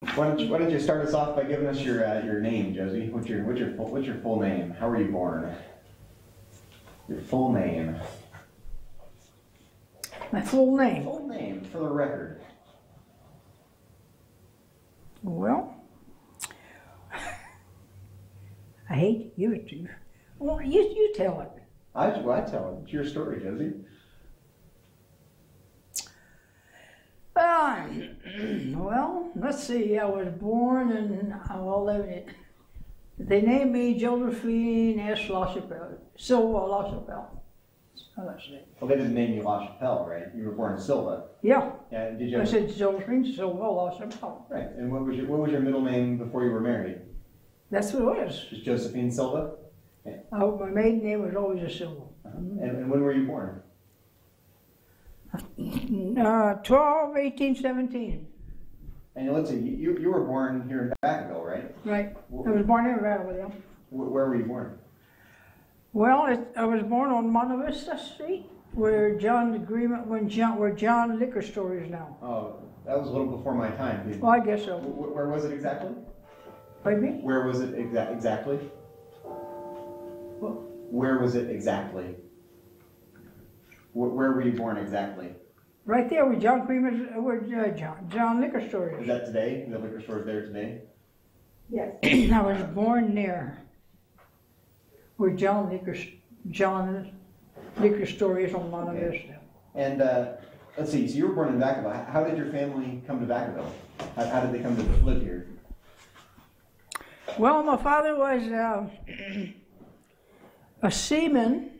Why don't you, why don't you start us off by giving us your, uh, your name, Josie? What's your, what's your, full- what's your full name? How were you born? Your full name. My full name. Full name, for the record. Well, I hate to give it to you. Well, you, you tell it. I, well, I tell it. It's your story, Josie. Uh, well, let's see. I was born in, well, they, they named me Josephine S. LaChapelle, Silva LaChapelle. Oh, that's it. Well, they didn't name you La Chapelle, right? You were born Silva. Yeah, Yeah, did you I said Josephine Silva LaChapelle. right, and what was your, what was your middle name before you were married? That's what it was. Just Josephine Silva? Oh, my maiden name was always a Silva. And, and when were you born? Uh, 12, 18, 17. And let's see, you, you were born here in Vacaville, right? Right. I was born here in Valley. Wh- Where were you born? Well, it, I was born on Monte Vista Street, where John Agreement, when John, where John Liquor Store is now. Oh, that was a little before my time. Did- Well, I guess so. wh- Where was it exactly? Pardon me? Where was it exa- exactly? Where was it exactly? Wh- Where were you born exactly? Right there where John Creamer's, uh, where uh, John, John Liquor Store Is is. that today? The liquor store is there today? Yes. I was born there, where John Liquor, John Liquor Store is on Monte Okay. Vista. And uh, let's see, so you were born in Vacaville. How did your family come to Vacaville? How, how did they come to live here? Well, my father was uh, a seaman,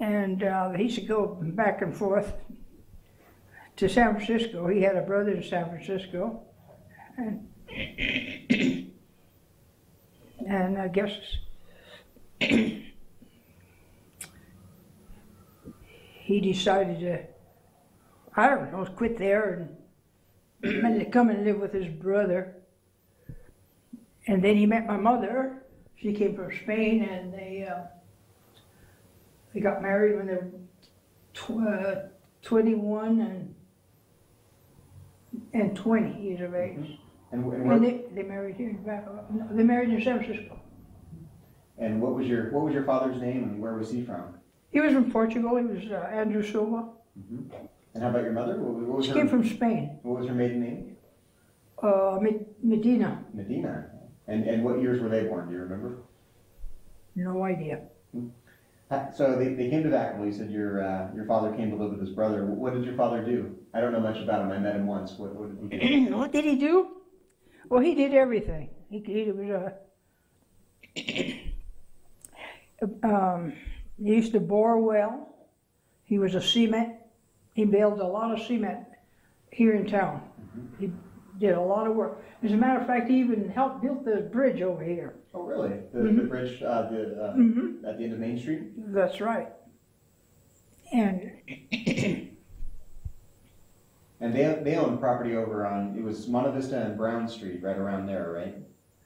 and uh, he used to go back and forth to San Francisco. He had a brother in San Francisco, and and I guess he decided to, I don't know, quit there and, and to come and live with his brother. And then he met my mother. She came from Spain, and they uh, they got married when they were tw- uh, 21 and and 20 years of age. And, wh- and, And they, they married here in. No, they married in San Francisco. and what was your what was your father's name and where was he from? He was from Portugal. He was uh, Andrew Silva. And how about your mother? What, what was She her came from Spain. what was her maiden name? Uh, Medina. Medina. And and what years were they born? Do you remember? No idea. So they, they came to Vacaville. You said your uh, your father came to live with his brother. What did your father do? I don't know much about him. I met him once. What, what did he do? what did he do? Well, he did everything. He, he was a. um, he used to bore well. He was a cement. He built a lot of cement here in town. He did a lot of work. As a matter of fact, he even helped build the bridge over here. Oh, really? The, Mm-hmm. the bridge uh, the, uh, at the end of Main Street? That's right. And And they, they own property over on, it was Monte Vista and Brown Street, right around there, right?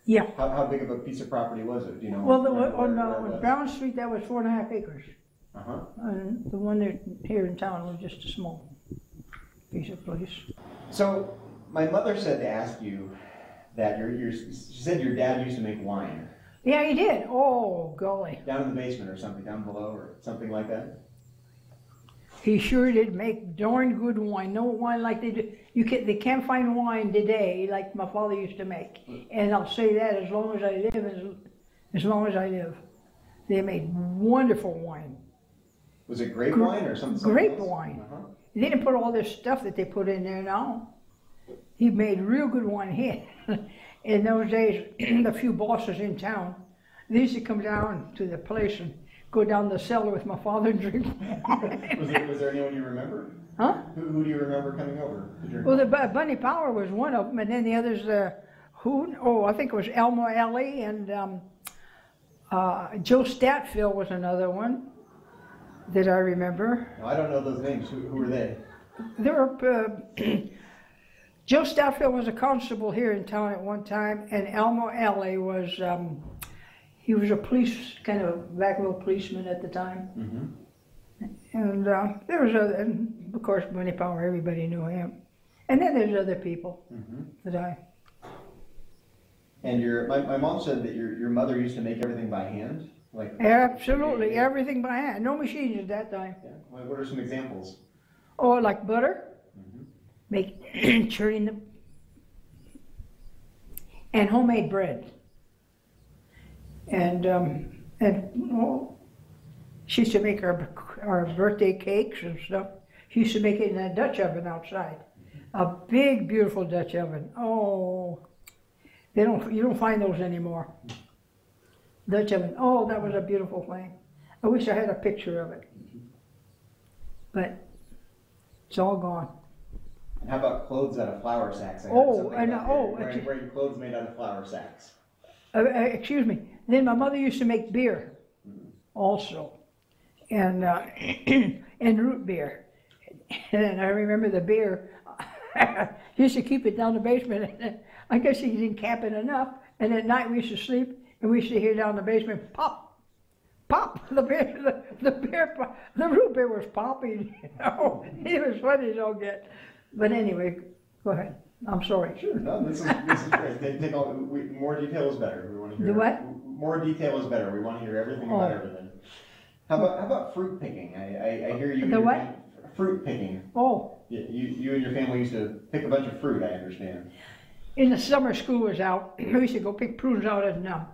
yeah, How, how big of a piece of property was it? Do you know? well, the, on, uh, on? Brown Street, that was four and a half acres. Uh-huh. And the one that here in town was just a small piece of place. So, my mother said to ask you that your, your, she said your dad used to make wine Yeah, he did. Oh, golly. down in the basement or something, down below or something like that? He sure did make darn good wine. No wine like they do. You can they can't find wine today like my father used to make. And I'll say that as long as I live, as, as long as I live. They made wonderful wine. Was it grape Gra- wine or something? grape else? wine. Uh-huh. They didn't put all this stuff that they put in there now. He made real good wine here. in those days, the few bosses in town, they used to come down to the place and go down the cellar with my father and drink wine. Was, there, was there anyone you remember? huh? Who, who do you remember coming over? Well, the? Bunny Power was one of them, and then the others, uh, who? Oh, I think it was Elmo Ellie and um, uh, Joe Statfield was another one that I remember. No, I don't know those names. Who, who were they? There were, uh, Joe Statfield was a constable here in town at one time, and Elmo Ellie was, um, he was a police, kind of Vacaville policeman at the time. Mm-hmm. And uh, there was other, and of course, Bunny Power, everybody knew him. And then there's other people Mhm. that I, And your, my, my mom said that your, your mother used to make everything by hand, like. absolutely, everything by hand, no machines at that time. Yeah. What are some examples? Oh, like butter. Make, churning and homemade bread. And, um, and, she used to make our, our birthday cakes and stuff. She used to make it in a Dutch oven outside. A big, beautiful Dutch oven. Oh, they don't, you don't find those anymore. Dutch oven. Oh, that was a beautiful thing. I wish I had a picture of it. But it's all gone. And how about clothes out of flour sacks? I Oh, and, oh, wearing- it's- wearing clothes made out of flour sacks. Uh, uh, excuse me. Then my mother used to make beer, also, and uh, and root beer. And I remember the beer. she used to keep it down the basement. I guess she didn't cap it enough. And at night we used to sleep, and we used to hear down the basement pop, pop. The beer, the, the beer, the root beer was popping. You know, it was funny as all get. But anyway, go ahead. I'm sorry. Sure, no, this is, this is great. Take, take all, we, more detail is better. We want to hear. The what? More detail is better. We want to hear everything about Oh. everything. How about, how about fruit picking? I, I, I hear you. The what? Fruit picking. Oh. You, you, you and your family used to pick a bunch of fruit, I understand. in the summer school was out, we used to go pick prunes out in, um,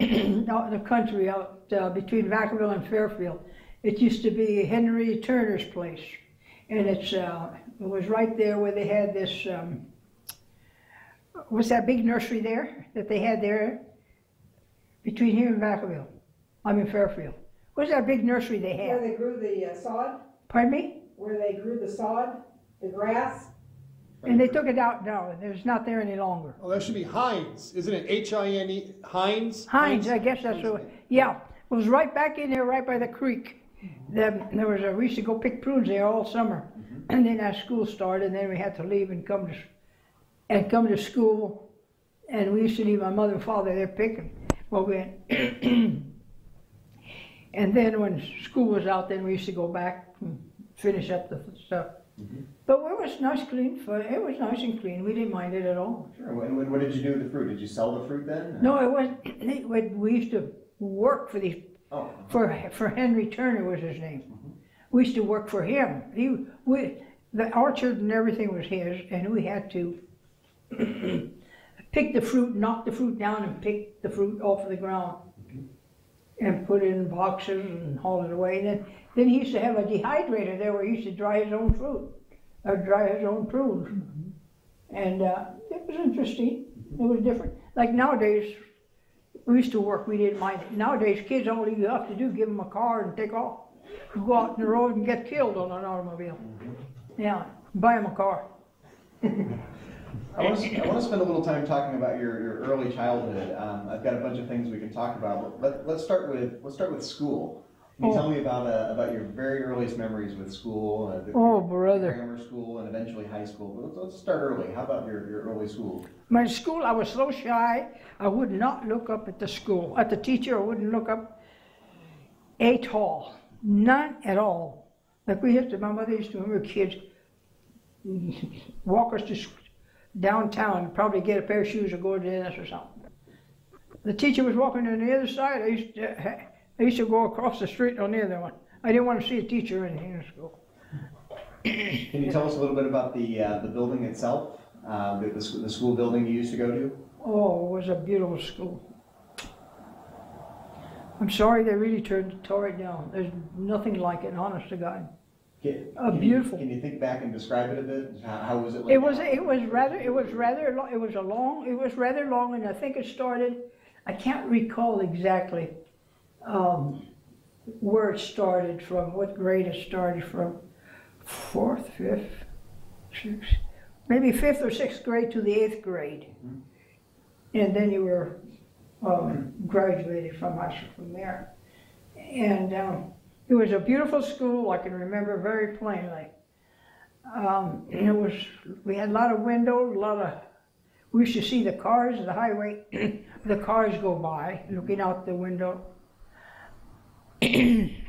out in the country, out uh, between Vacaville and Fairfield. It used to be Henry Turner's place, and it's uh, it was right there where they had this. Um, what's that big nursery there that they had there between here and Vacaville? I mean Fairfield. What's that big nursery they had? Where they grew the uh, sod, Pardon me? where they grew the sod, the grass. And they took it out now, and it's not there any longer. Oh, that should be Hines, isn't it? H I N E, Hines? Hines, I guess that's what, yeah, it was right back in there, right by the creek. There, there was a, we used to go pick prunes there all summer. And then our school started, and then we had to leave and come to, and come to school. And we used to leave my mother and father there picking. Well, we, and then when school was out, then we used to go back and finish up the stuff. Mm-hmm. But it was nice, clean, fu- it was nice and clean, we didn't mind it at all. Sure. And what, what did you do with the fruit? Did you sell the fruit then? No, it was, we- we used to work for these Oh. for for Henry Turner was his name. Mm-hmm. We used to work for him. He we the orchard and everything was his, and we had to pick the fruit, knock the fruit down, and pick the fruit off of the ground, and put it in boxes and haul it away. And then then he used to have a dehydrator there where he used to dry his own fruit, or dry his own prunes, and uh, it was interesting. It was different. Like nowadays, we used to work, we didn't mind it. Nowadays, kids, all you have to do, give them a car and take off. Go out on the road and get killed on an automobile. Yeah, buy him a car. I want, to, I want to spend a little time talking about your, your early childhood. Um, I've got a bunch of things we can talk about. But let, let's start with let's start with school. Can you Oh. tell me about uh, about your very earliest memories with school? Uh, the, Oh, brother. Grammar school and eventually high school. But let's, let's start early. How about your, your early school? My school, I was so shy, I would not look up at the school, at the teacher, I wouldn't look up at all. None at all. Like we used to, my mother used to, when we were kids, walk us to downtown, probably get a pair of shoes or go to dentist or something. The teacher was walking on the other side, I used to, I used to go across the street on the other one. I didn't want to see a teacher or anything in school. Can you tell us a little bit about the uh, the building itself? Uh, the, the, the school building you used to go to? Oh, it was a beautiful school. I'm sorry they really turned tore it down. There's nothing like it, honest to God. Can, Uh, can beautiful. You, can you think back and describe it a bit? How, how was it? It was it was rather it was rather it was a long it was rather long, and I think it started. I can't recall exactly um, where it started from, what grade it started from. Fourth, fifth, sixth, maybe fifth or sixth grade to the eighth grade, and then you were um, graduated from school from there. And um, it was a beautiful school. I can remember very plainly. Um, it was, we had a lot of windows, a lot of, we used to see the cars, the highway, the cars go by, looking out the window. and,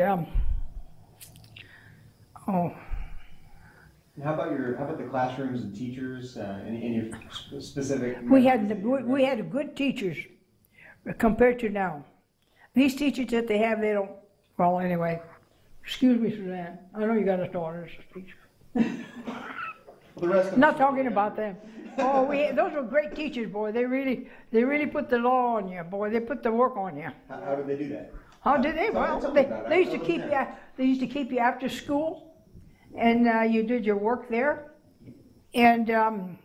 um, oh, And How about your, how about the classrooms and teachers, uh, any, any specific? We had, the- we had good teachers compared to now. These teachers that they have, they don't, well, anyway, excuse me, Suzanne, I know you got a daughter as a teacher. The rest of. Not talking about them. Oh, we, those were great teachers, boy, they really, they really put the law on you, boy, they put the work on you. How, how did they do that? How did they? Well, they, they used to keep you, they used to keep you after school, and uh, you did your work there, and um,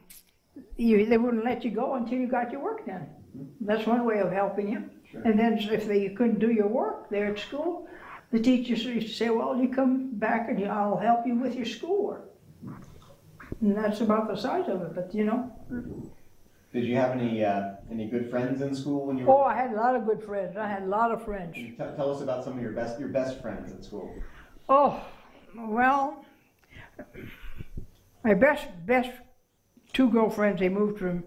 you, they wouldn't let you go until you got your work done. That's one way of helping you. Sure. And then if they, you couldn't do your work there at school, the teachers used to say, well, you come back and I'll help you with your schoolwork. And that's about the size of it, but you know, Did you have any, uh, any good friends in school when you oh. I had a lot of good friends. I had a lot of friends. Tell, tell us about some of your best, your best friends at school. Oh, well, my best best two girlfriends. They moved from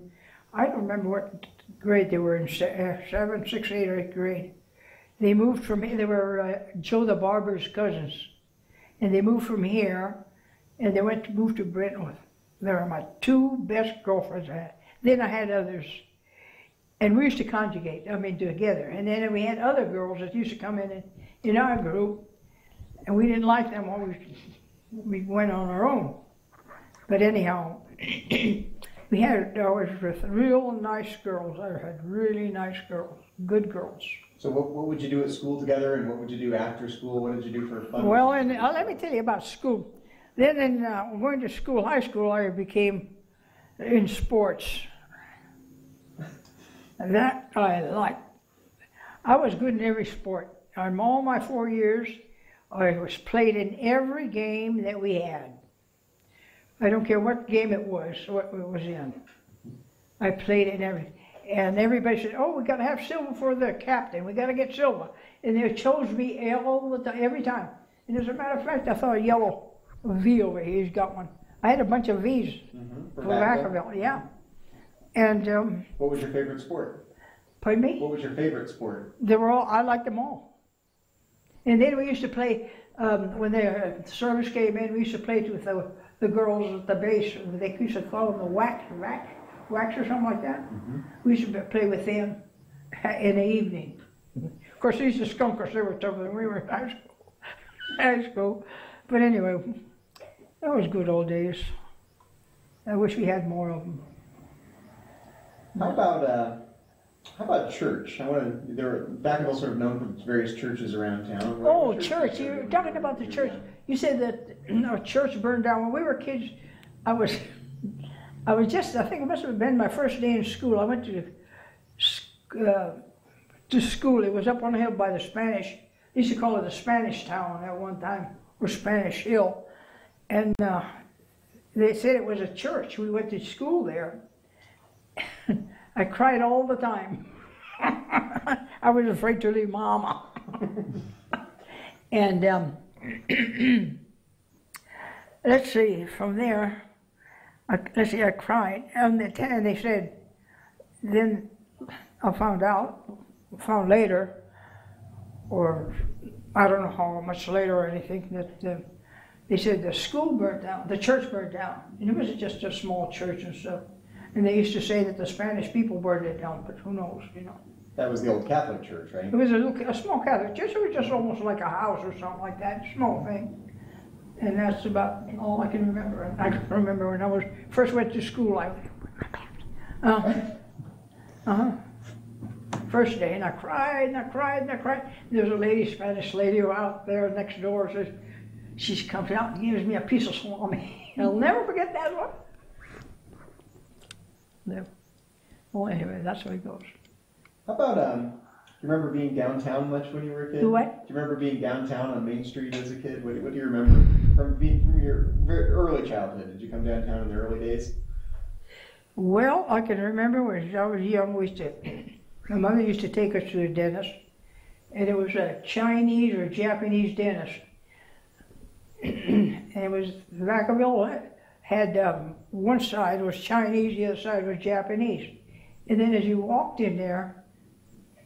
I don't remember what grade they were in uh, seventh, eighth, or eighth grade. They moved from they were uh, Joe the barber's cousins, and they moved from here, and they went to move to Brentwood. They were my two best girlfriends I had. Then I had others, and we used to conjugate. I mean, together. And then we had other girls that used to come in in, our group, and we didn't like them. Well, we, we went on our own. But anyhow, we had I was with real nice girls. I had really nice girls, good girls. So what, what would you do at school together and what would you do after school? What did you do for fun? Well, and uh, let me tell you about school. Then, in uh, going to school, high school, I became in sports. That I liked. I was good in every sport. On all my four years, I was played in every game that we had. I don't care what game it was, what it was in. I played in every, and everybody said, "Oh, we got to have Silva for the captain. We got to get Silva," and they chose me all the time, every time. And as a matter of fact, I saw a yellow V over here. He's got one. I had a bunch of V's Mhm. for? Vacaville, yeah. And um, What was your favorite sport? pardon me. What was your favorite sport? They were all, I liked them all. And then we used to play, um, when the uh, service came in, we used to play with the, the girls at the base. They used to call them the WACs, WACs, WACs or something like that. We used to play with them in the evening. Of course, they used to skunk us. They were tougher than we were in high school. high school. But anyway, that was good old days. I wish we had more of them. How about, uh, how about church? I want to, there were, Vacaville sort of known for various churches around town. What- Oh, church, you there? talking about the church. You said that our church burned down. When we were kids, I was, I was just, I think it must have been my first day in school. I went to, uh, to school. It was up on the hill by the Spanish, they used to call it the Spanish Town at one time, or Spanish Hill. And uh, they said it was a church. We went to school there. I cried all the time. I was afraid to leave mama. and um, let's see, from there, I, let's see, I cried. And they, and they said, then I found out, found later, or I don't know how much later or anything, that uh, they said the school burnt down, the church burnt down. And it wasn't just a small church and stuff. And they used to say that the Spanish people burned it down, but who knows, you know. That was the old Catholic church, right? It was a, little, a small Catholic church. It was just almost like a house or something like that, small thing. And that's about all I can remember. I can remember when I was first went to school. I, uh, uh-huh. First day, and I cried and I cried and I cried. There was a lady, Spanish lady, out there next door. Says she comes out and gives me a piece of salami. I'll never forget that one. No. Well, anyway, that's how it goes. How about, um, do you remember being downtown much when you were a kid? Do what? Do you remember being downtown on Main Street as a kid? What, what do you remember from being from your very early childhood? Did you come downtown in the early days? Well, I can remember when I was young, we used to, my mother used to take us to the dentist, and it was a Chinese or Japanese dentist. and it was, back of Vacaville had, um, one side was Chinese, the other side was Japanese. And then as you walked in there,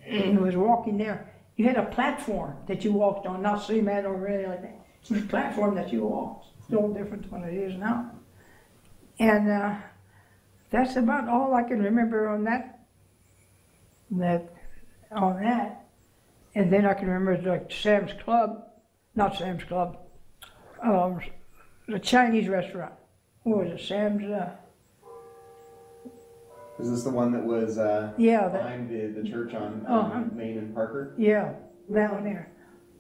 and was walking there, you had a platform that you walked on, not cement or anything like that. It was a platform that you walked. Little different than it is now. And uh, that's about all I can remember on that. That on that, and then I can remember like Sam's Club, not Sam's Club, um, the Chinese restaurant. What was it? Sam's. Uh, Is this the one that was uh, yeah, that, behind the, the church on, Uh-huh. Main and Parker? yeah, that one there.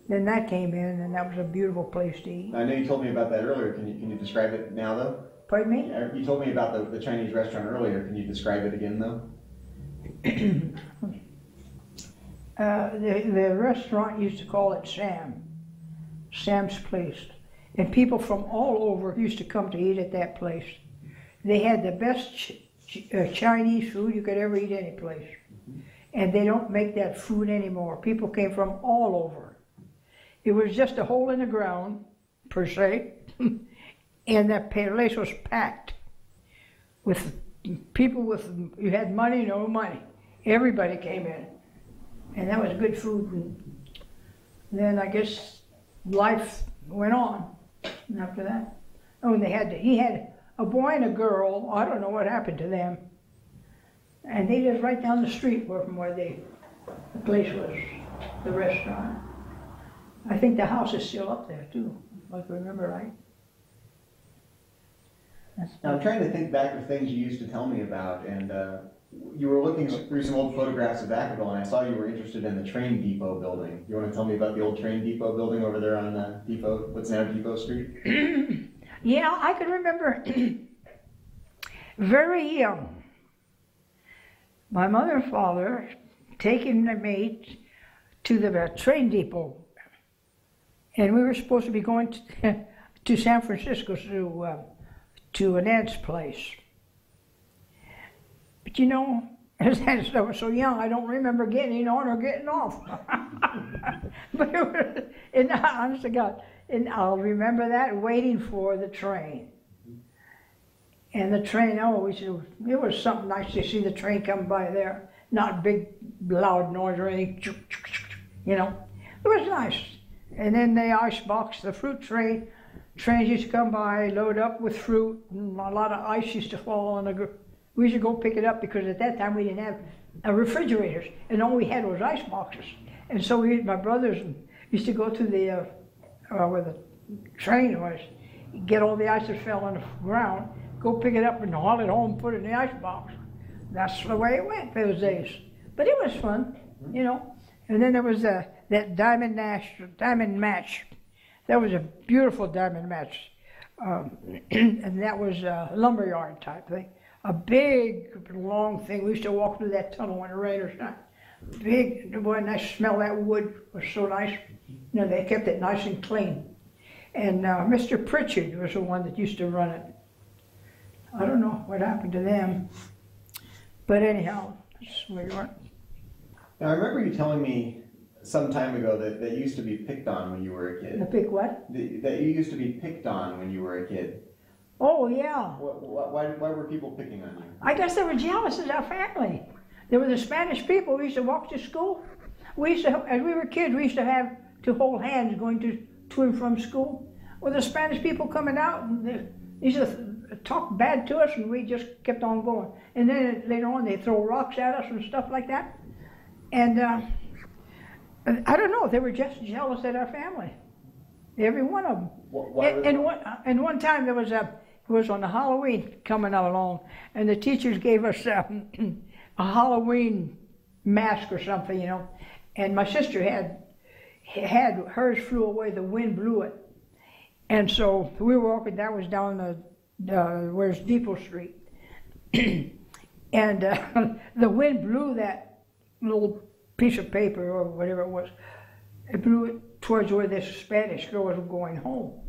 Then that came in, and that was a beautiful place to eat. I know you told me about that earlier. Can you can you describe it now though? Pardon me? You told me about the, the Chinese restaurant earlier. Can you describe it again though? Uh, the, the restaurant used to call it Sam, Sam's Place. And people from all over used to come to eat at that place. They had the best ch- ch- uh, Chinese food you could ever eat any place. And they don't make that food anymore. People came from all over. It was just a hole in the ground, per se, and that place was packed with people with, you had money, no money. Everybody came in and that was good food. And then I guess life went on after that. Oh, and they had to, he had a boy and a girl. I don't know what happened to them. And they lived right down the street from where they, the place was, the restaurant. I think the house is still up there too, if I remember right. That's Now I'm trying to think back of things you used to tell me about, and uh, you were looking through some old photographs of Vacaville, and I saw you were interested in the train depot building. You want to tell me about the old train depot building over there on uh, Depot, what's now Depot Street? Yeah, I can remember very young. My mother and father taking me to the uh, train depot, and we were supposed to be going to, to San Francisco to uh, to an aunt's place. You know, as I was so young, I don't remember getting on or getting off. but it was, and honest to God, and I'll remember that waiting for the train. And the train, oh, we should, it was something nice to see the train come by there. Not big, loud noise or anything, you know. It was nice. And then the ice box, the fruit train, trains used to come by, load up with fruit, and a lot of ice used to fall on the. We used to go pick it up because at that time we didn't have uh, refrigerators, and all we had was ice boxes. And so we, my brothers, used to go to the uh, uh, where the train was, get all the ice that fell on the ground, go pick it up and haul it home, put it in the ice box. That's the way it went those days. But it was fun, you know. And then there was uh, that diamond Nash, diamond match. That was a beautiful diamond match, um, and that was a lumberyard type thing. A big, long thing. We used to walk through that tunnel when it rained or shine. Big, boy, and I smell that wood was so nice. You know, they kept it nice and clean. And uh, Mr. Pritchard was the one that used to run it. I don't know what happened to them, but anyhow, that's where you went. Now I remember you telling me some time ago that, that you used to be picked on when you were a The kid. big what? That that you used to be picked on when you were a kid. Oh yeah. Wh- wh- Why, why were people picking on you? I guess they were jealous of our family. There were the Spanish people. We used to walk to school. We used to, as we were kids, we used to have to hold hands going to, to and from school. Well, the Spanish people coming out, and they used to talk bad to us, and we just kept on going. And then later on, they throw rocks at us and stuff like that. And uh, I don't know, they were just jealous at our family. Every one of them. Wh- Why And, and one, and one time there was a, was on the Halloween coming along, and the teachers gave us a, a Halloween mask or something, you know. And my sister had had hers flew away. The wind blew it, and so we were walking. That was down the uh, where's Depot Street, and uh, the wind blew that little piece of paper or whatever it was. It blew it towards where this Spanish girl was going home.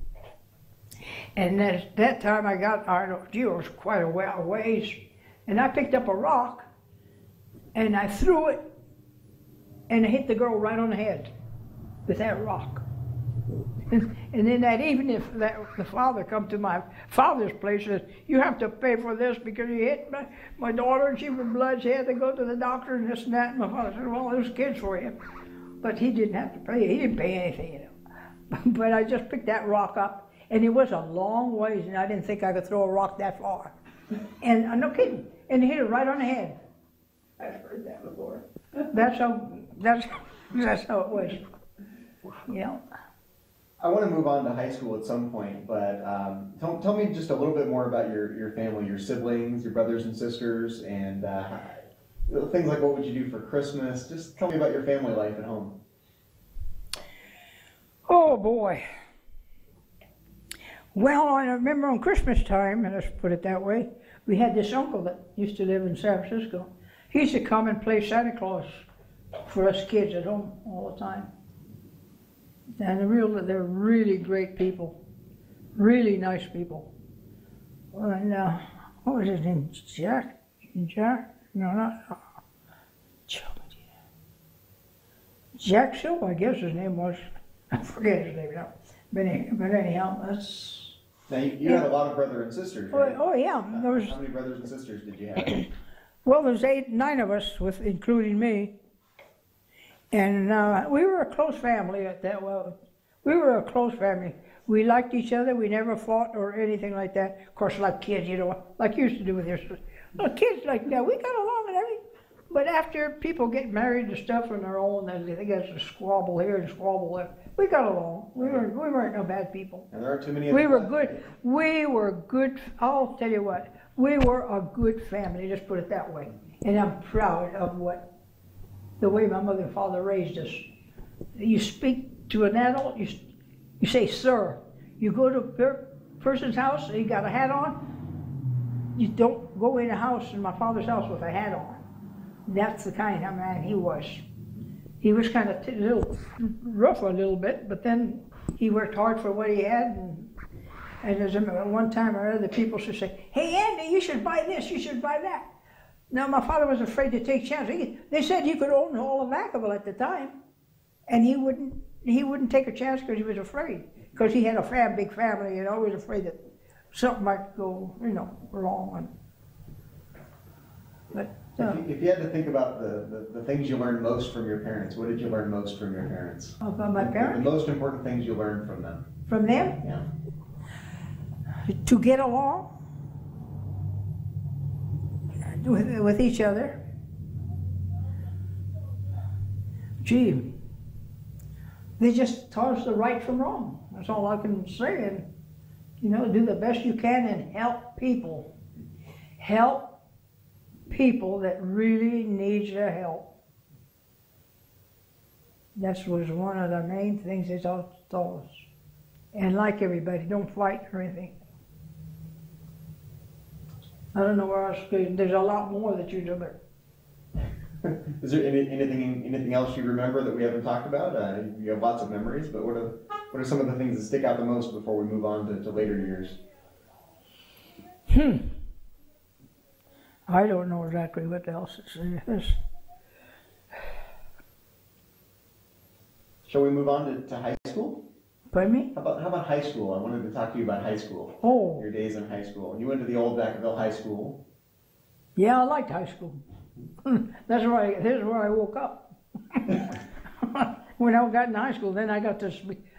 And at that time I got, I don't, quite a wa- a ways, and I picked up a rock, and I threw it, and I hit the girl right on the head with that rock. And, then that evening, if that, the father come to my father's place and you have to pay for this because you hit my, my daughter and she was blood, she had to go to the doctor and this and that. And my father said, well, there's kids for him. But he didn't have to pay, he didn't pay anything, you know. But I just picked that rock up and it was a long ways, and I didn't think I could throw a rock that far. And uh, no kidding, and hit it right on the head. I've heard that before. That's how that's that's how it was. You know. I want to move on to high school at some point, but um, tell, tell me just a little bit more about your, your family, your siblings, your brothers and sisters, and uh, things like what would you do for Christmas? Just tell me about your family life at home. Oh boy. Well, I remember on Christmas time, and let's put it that way, we had this uncle that used to live in San Francisco. He used to come and play Santa Claus for us kids at home all the time. And real, they're really great people, really nice people. And uh, what was his name? Jack? Jack? No, not. Uh, Jack Silva, I guess his name was. I forget his name now. But anyhow, that's. Now, you, you had a lot of brothers and sisters, Oh, right? oh yeah, there was. How many brothers and sisters did you have? Well, there's eight, nine of us, with including me, and uh, we were a close family at that. Well, we were a close family. We liked each other. We never fought or anything like that. Of course, like kids, you know, like you used to do with your sisters. Well, kids like that, we got along and everything. But after people get married and stuff on their own, and they get a squabble here and squabble there. We got along. We weren't, we weren't no bad people. And there aren't too many. of We were good. We were good. I'll tell you what. We were a good family. Just put it that way. And I'm proud of what the way my mother and father raised us. You speak to an adult. You you say sir. You go to a per- person's house. He got a hat on. You don't go in a house in my father's house with a hat on. That's the kind of man he was. He was kind of t- a little rough a little bit, but then he worked hard for what he had and and there's a, one time or other, people should say, "Hey, Andy, you should buy this. You should buy that." Now, my father was afraid to take chances. They said he could own all of Vacaville at the time, and he wouldn't. He wouldn't take a chance because he was afraid. Because he had a fam, big family, and always afraid that something might go, you know, wrong. But If you, if you had to think about the, the, the things you learned most from your parents, what did you learn most from your parents? Oh, about my The- parents, The most important things you learned from them. from them, Yeah. to get along with, with each other. Gee, they just taught us the right from wrong. That's all I can say. And, you know, do the best you can and help people. Help people that really need your help. That was one of the main things they taught, taught us. And like everybody, don't fight or anything. I don't know where else, there's a lot more that you do there. Is there any, anything anything else you remember that we haven't talked about? Uh, you have lots of memories, but what are what are some of the things that stick out the most before we move on to, to later years? Hmm. I don't know exactly what else it is. Shall we move on to, to high school? Pardon me? How about how about high school? I wanted to talk to you about high school. Oh, Your days in high school. You went to the old Vacaville High School. yeah, I liked high school. That's where I, this is where I woke up. when I got in high school, then I got to,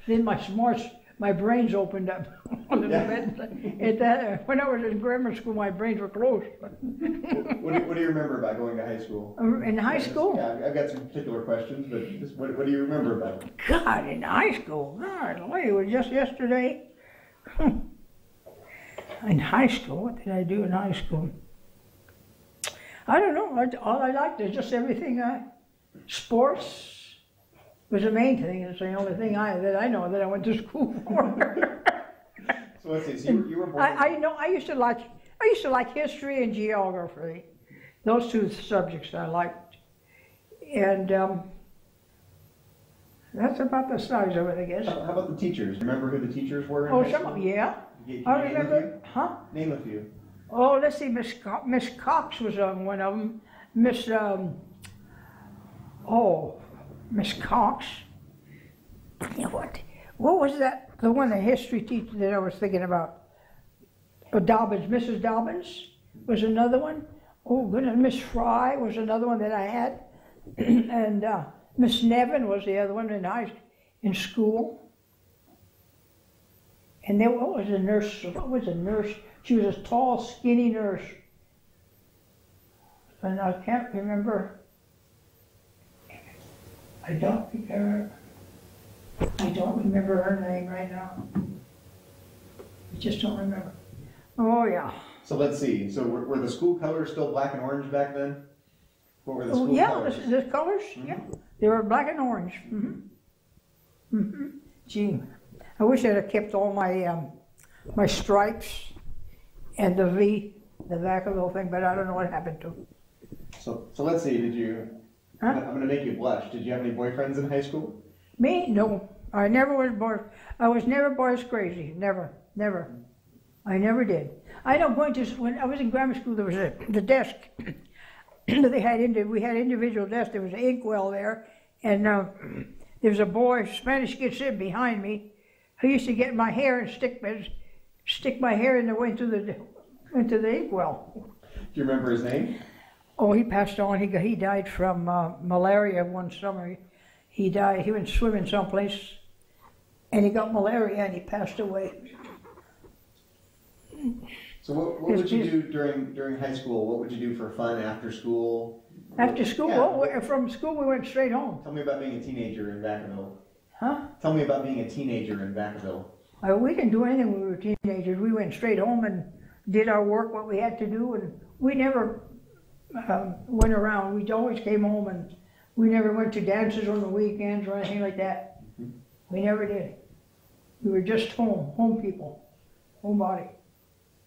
then my smarts, my brains opened up a little Yeah. bit. At that, when I was in grammar school, my brains were closed. What do, you, what do you remember about going to high school? Uh, in high school? Yeah, I've- I've got some particular questions, but just what, what do you remember about it? God, in high school, God, it was just yesterday. in high school, what did I do in high school? I don't know. I, all I liked is just everything. I, sports was the main thing. It's the only thing I that I know that I went to school for. So let's see. So you, were- you were born. I, I know. I used to like. I used to like history and geography. Those two subjects I liked, and um, that's about the size of it, I guess. how, how about the teachers? Remember who the teachers were? In Oh, some of yeah. You I remember, huh? Name a few. Oh, let's see, Miss Co- Miss Cox was on one of them. Miss, um, oh, Miss Cox. What? What was that? The one, the history teacher that I was thinking about. Oh, Dobbins, Mrs. Dobbins was another one. Oh goodness, Miss Fry was another one that I had, and uh, Miss Nevin was the other one in high in school. And then what was a nurse? What was a nurse? She was a tall, skinny nurse. And I can't remember. I don't remember. I don't remember her name right now. I just don't remember. Oh yeah. So let's see, so were, were the school colors still black and orange back then? What were the Oh school yeah, colors? the, the colors. Yeah, they were black and orange. hmm hmm Gee, I wish I'd have kept all my um, my stripes and the V, the back of the whole thing, but I don't know what happened to. 'em. So, so let's see, did you, Huh? I'm gonna make you blush, did you have any boyfriends in high school? Me? No. I never was boy. I was never boys crazy. Never, never. I never did. I know going to when I was in grammar school, there was a the desk. they had indi- we had individual desks. There was an inkwell there, and uh, there was a boy, Spanish kid, sitting behind me, who used to get my hair and stick my stick my hair in the way into the into the inkwell. Do you remember his name? Oh, he passed on. He he died from uh, malaria one summer. He died. He went swimming someplace, and he got malaria, and he passed away. So what, what would you do during, during high school? What would you do for fun after school? After school, Yeah. oh, we- from school we went straight home. Tell me about being a teenager in Vacaville. Huh? Tell me about being a teenager in Vacaville. Uh, we didn't do anything when we were teenagers. We went straight home and did our work, what we had to do, and we never um, went around. We always came home, and we never went to dances on the weekends or anything like that. We never did. We were just home, home people, homebody.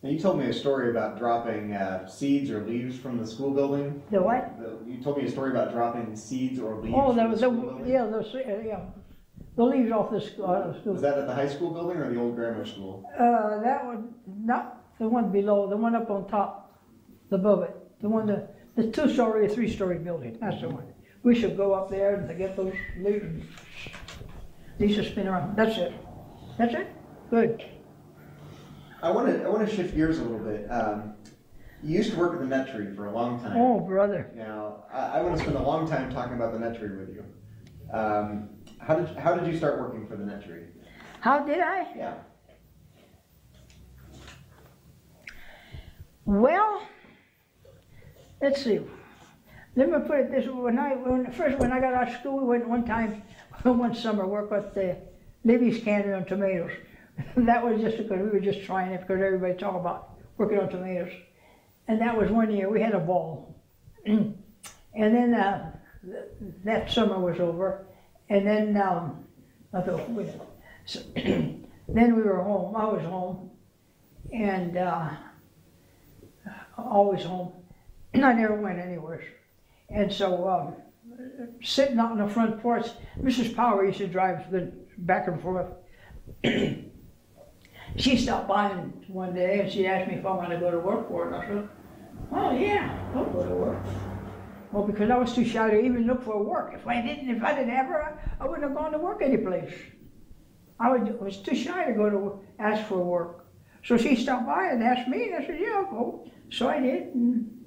Now, you told me a story about dropping uh, seeds or leaves from the school building. The what? The- You told me a story about dropping seeds or leaves Oh, that was school the yeah, the uh, yeah, the leaves off the school. Uh, school. Was that at the high school building or the old grammar school? Uh, that one, not the one below, the one up on top, above it, the one the the two-story or three-story building. That's the one. We should go up there and get those leaves. These should spin around. That's it. That's it. Good. I want to I want to shift gears a little bit. Um, you used to work at the Nut Tree for a long time. Oh, brother. Now I, I want to spend a long time talking about the Nut Tree with you. Um, how did how did you start working for the Nut Tree? How did I? Yeah. Well, let's see. Let me put it this way. When I, when, first, when I got out of school, we went one time, one summer, work with the Libby's Candy on tomatoes. that was just because we were just trying it because everybody talked about working on tomatoes. And that was one year. We had a ball. and then uh, th- that summer was over. And then, um, I thought. So, then we were home. I was home. And, uh, always home. I never went anywhere. And so, um, sitting out on the front porch, Mrs. Power used to drive the back and forth. she stopped by one day and she asked me if I wanted to go to work for her. And I said, "Oh yeah, I'll go to work." Well, because I was too shy to even look for work. If I didn't, if I didn't have her, I wouldn't have gone to work anyplace. I was too shy to go to ask for work. So she stopped by and asked me, and I said, "Yeah, I'll go." So I did, and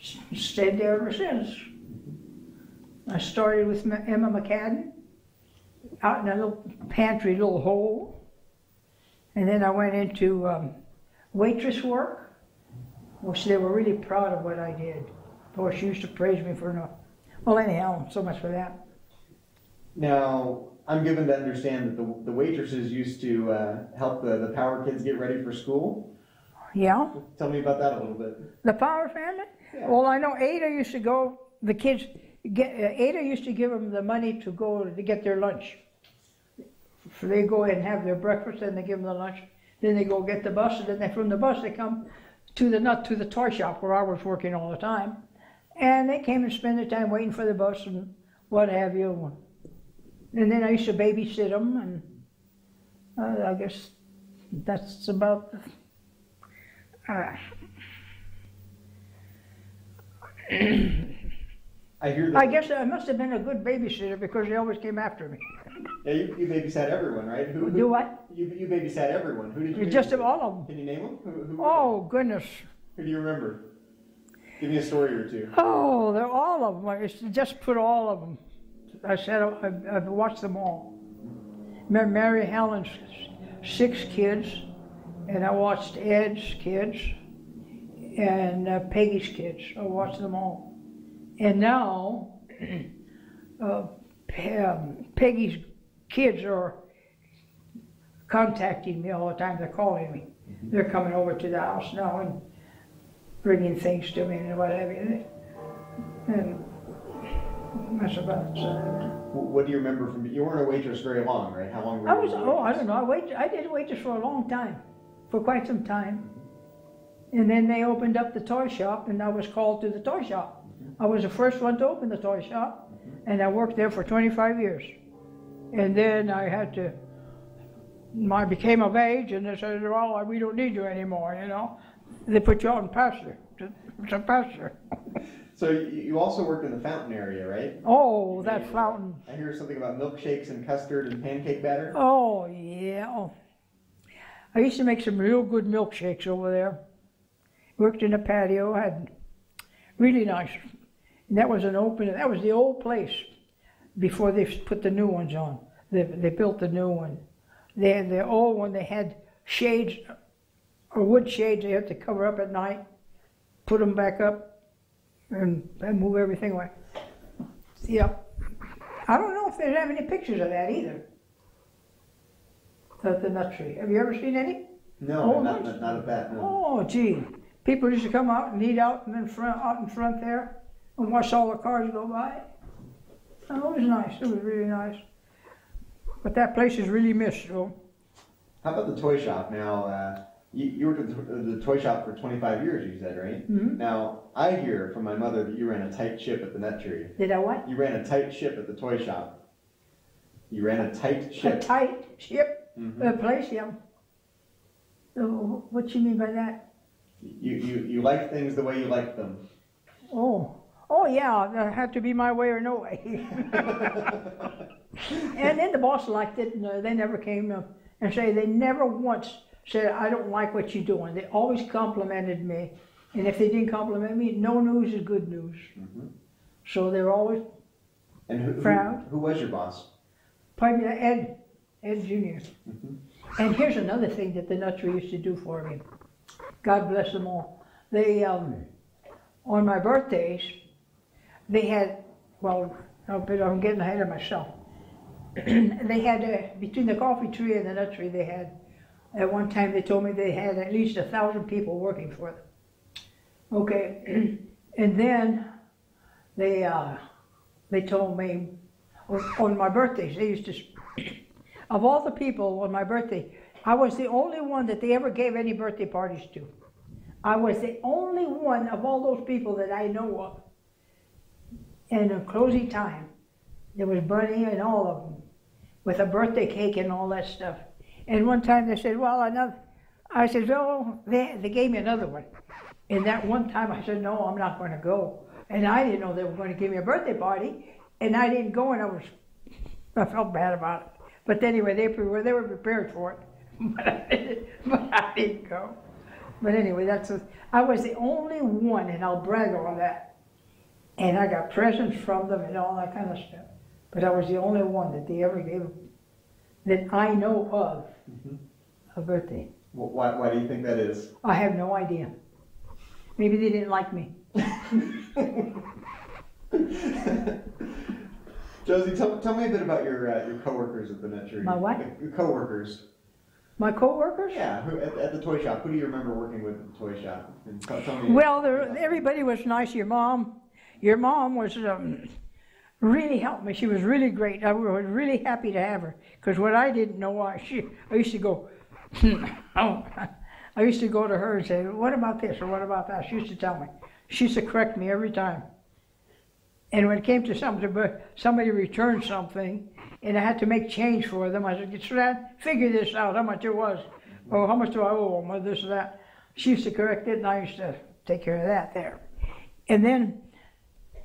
stayed there ever since. I started with Emma McCadden out in a little pantry, little hole, and then I went into um, waitress work, which they were really proud of what I did. Of course, she used to praise me for no. Well, anyhow, so much for that. Now I'm given to understand that the, the waitresses used to uh, help the, the power kids get ready for school. Yeah. Tell me about that a little bit. The Power family? Well, I know Ada used to go, the kids, get, uh, Ada used to give them the money to go to get their lunch. So they go and have their breakfast, then they give them the lunch. Then they go get the bus, and then they, from the bus they come to the not to the toy shop where I was working all the time, and they came and spend their time waiting for the bus and what have you. And then I used to babysit them, and uh, I guess that's about. Uh, I hear that. I guess I must have been a good babysitter because they always came after me. Yeah, you, you babysat everyone, right? Who, who, Do what? You, you babysat everyone. Who did you? Just babysit? all of them. Can you name them? Who, who, Oh goodness. who do you remember? Give me a story or two. Oh, they're all of them. I just put all of them. I said oh, I've, I've watched them all. Ma- Mary Helen's six kids, and I watched Ed's kids and uh, Peggy's kids. I watched them all. And now, uh, Pe- um, Peggy's kids are contacting me all the time. They're calling me. They're coming over to the house now and bringing things to me and what have you. And that's about it. Wh- What do you remember from, you weren't a waitress very long, right? How long were you? I was, oh, I don't know. I wait. I did waitress for a long time, for quite some time. And then they opened up the toy shop, and I was called to the toy shop. I was the first one to open the toy shop, and I worked there for 25 years. And then I had to. I became of age, and they said, "Well, we don't need you anymore." You know, they put you on pasture. to- To pasture. So you, you also worked in the fountain area, right? Oh, that fountain. I hear something about milkshakes and custard and pancake batter. Oh, yeah. I used to make some real good milkshakes over there. Worked in a patio, had really nice. And that was an open, that was the old place before they put the new ones on. They, they built the new one. They had the old one, they had shades, or wood shades they had to cover up at night, put them back up, and, and move everything away. Yep. I don't know if they have any pictures of that either the, the nut tree. Have you ever seen any? No, not, not, not a bat, no. Oh, gee. People used to come out and eat out in front, out in front there and watch all the cars go by. Oh, it was nice. It was really nice. But that place is really missed, so. How about the toy shop? Now, uh, you, you worked at the, the toy shop for 25 years, you said, right? Mhm. Now, I hear from my mother that you ran a tight ship at the nut tree. Did I what? You ran a tight ship at the toy shop. You ran a tight ship. A tight ship, Mhm. a place, yeah. So, what you mean by that? You, you, you like things the way you like them. Oh, oh yeah, that had to be my way or no way. and then the boss liked it, and uh, they never came uh, and say they never once said I don't like what you're doing. They always complimented me, and if they didn't compliment me, no news is good news. Mhm. So they're always And who, who, Proud. who was your boss? probably Ed, Ed Junior. Mhm. And here's another thing that the Nut Tree used to do for me. God bless them all. They, um, on my birthdays, they had, well, I'm getting ahead of myself. they had, uh, between the coffee tree and the nut tree, they had, at one time they told me they had at least a thousand people working for them. Okay, and then they, uh, they told me, on my birthdays, they used to, of all the people on my birthday, I was the only one that they ever gave any birthday parties to. I was the only one of all those people that I know of. In a closing time, there was Bunny and all of them with a birthday cake and all that stuff. And one time they said, well, another, I said, oh, they, they gave me another one. And that one time I said, no, I'm not going to go. And I didn't know they were going to give me a birthday party. And I didn't go and I was, I felt bad about it. But anyway, they, pre- they were prepared for it. But I didn't, but I didn't go. But anyway, that's, a, I was the only one, and I'll brag on that. And I got presents from them and all that kind of stuff. But I was the only one that they ever gave, that I know of, a birthday. Wh- Why, why do you think that is? I have no idea. Maybe they didn't like me. Josie, tell, tell me a bit about your uh, your coworkers at the Tree. My what? Your coworkers. My coworkers? Yeah, who, at, at the toy shop. Who do you remember working with at the toy shop? Tell, tell. Well, there, everybody was nice. Your mom, your mom was um, really helped me. She was really great. I was really happy to have her because what I didn't know, I she, I used to go, oh, I used to go to her and say, "What about this or what about that?" She used to tell me. She used to correct me every time. And when it came to something, somebody returned something, and I had to make change for them, I said, "Fred, figure this out, how much it was, or how much do I owe them, or this or that." She used to correct it, and I used to take care of that there. And then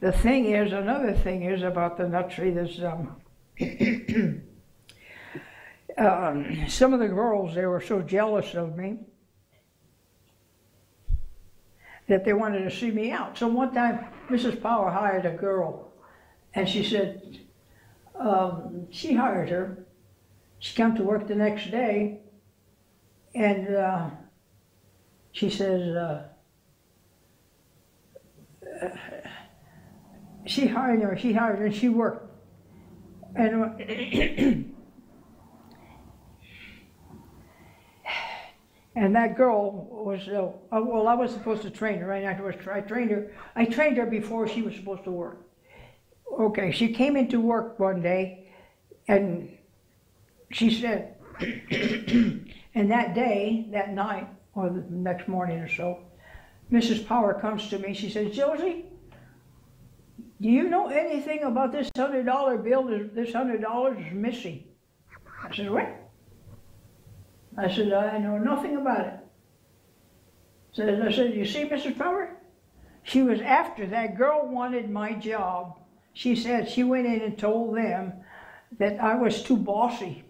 the thing is, another thing is about the nut tree. There's um, um, some of the girls they were so jealous of me that they wanted to see me out. So one time, Mrs. Power hired a girl, and she said, um, she hired her, She come to work the next day, and uh, she says, uh, uh, she hired her, she hired her, and she worked. And uh, And that girl was, uh, well, I was supposed to train her right afterwards. I trained her. I trained her before she was supposed to work. Okay, she came into work one day, and she said, and that day, that night, or the next morning or so, Mrs. Power comes to me. She says, Josie, do you know anything about this hundred dollar bill? This hundred dollars is missing. I said, what? I said, I know nothing about it. I said, you see, Mrs. Power? She was after that girl wanted my job. She said she went in and told them that I was too bossy.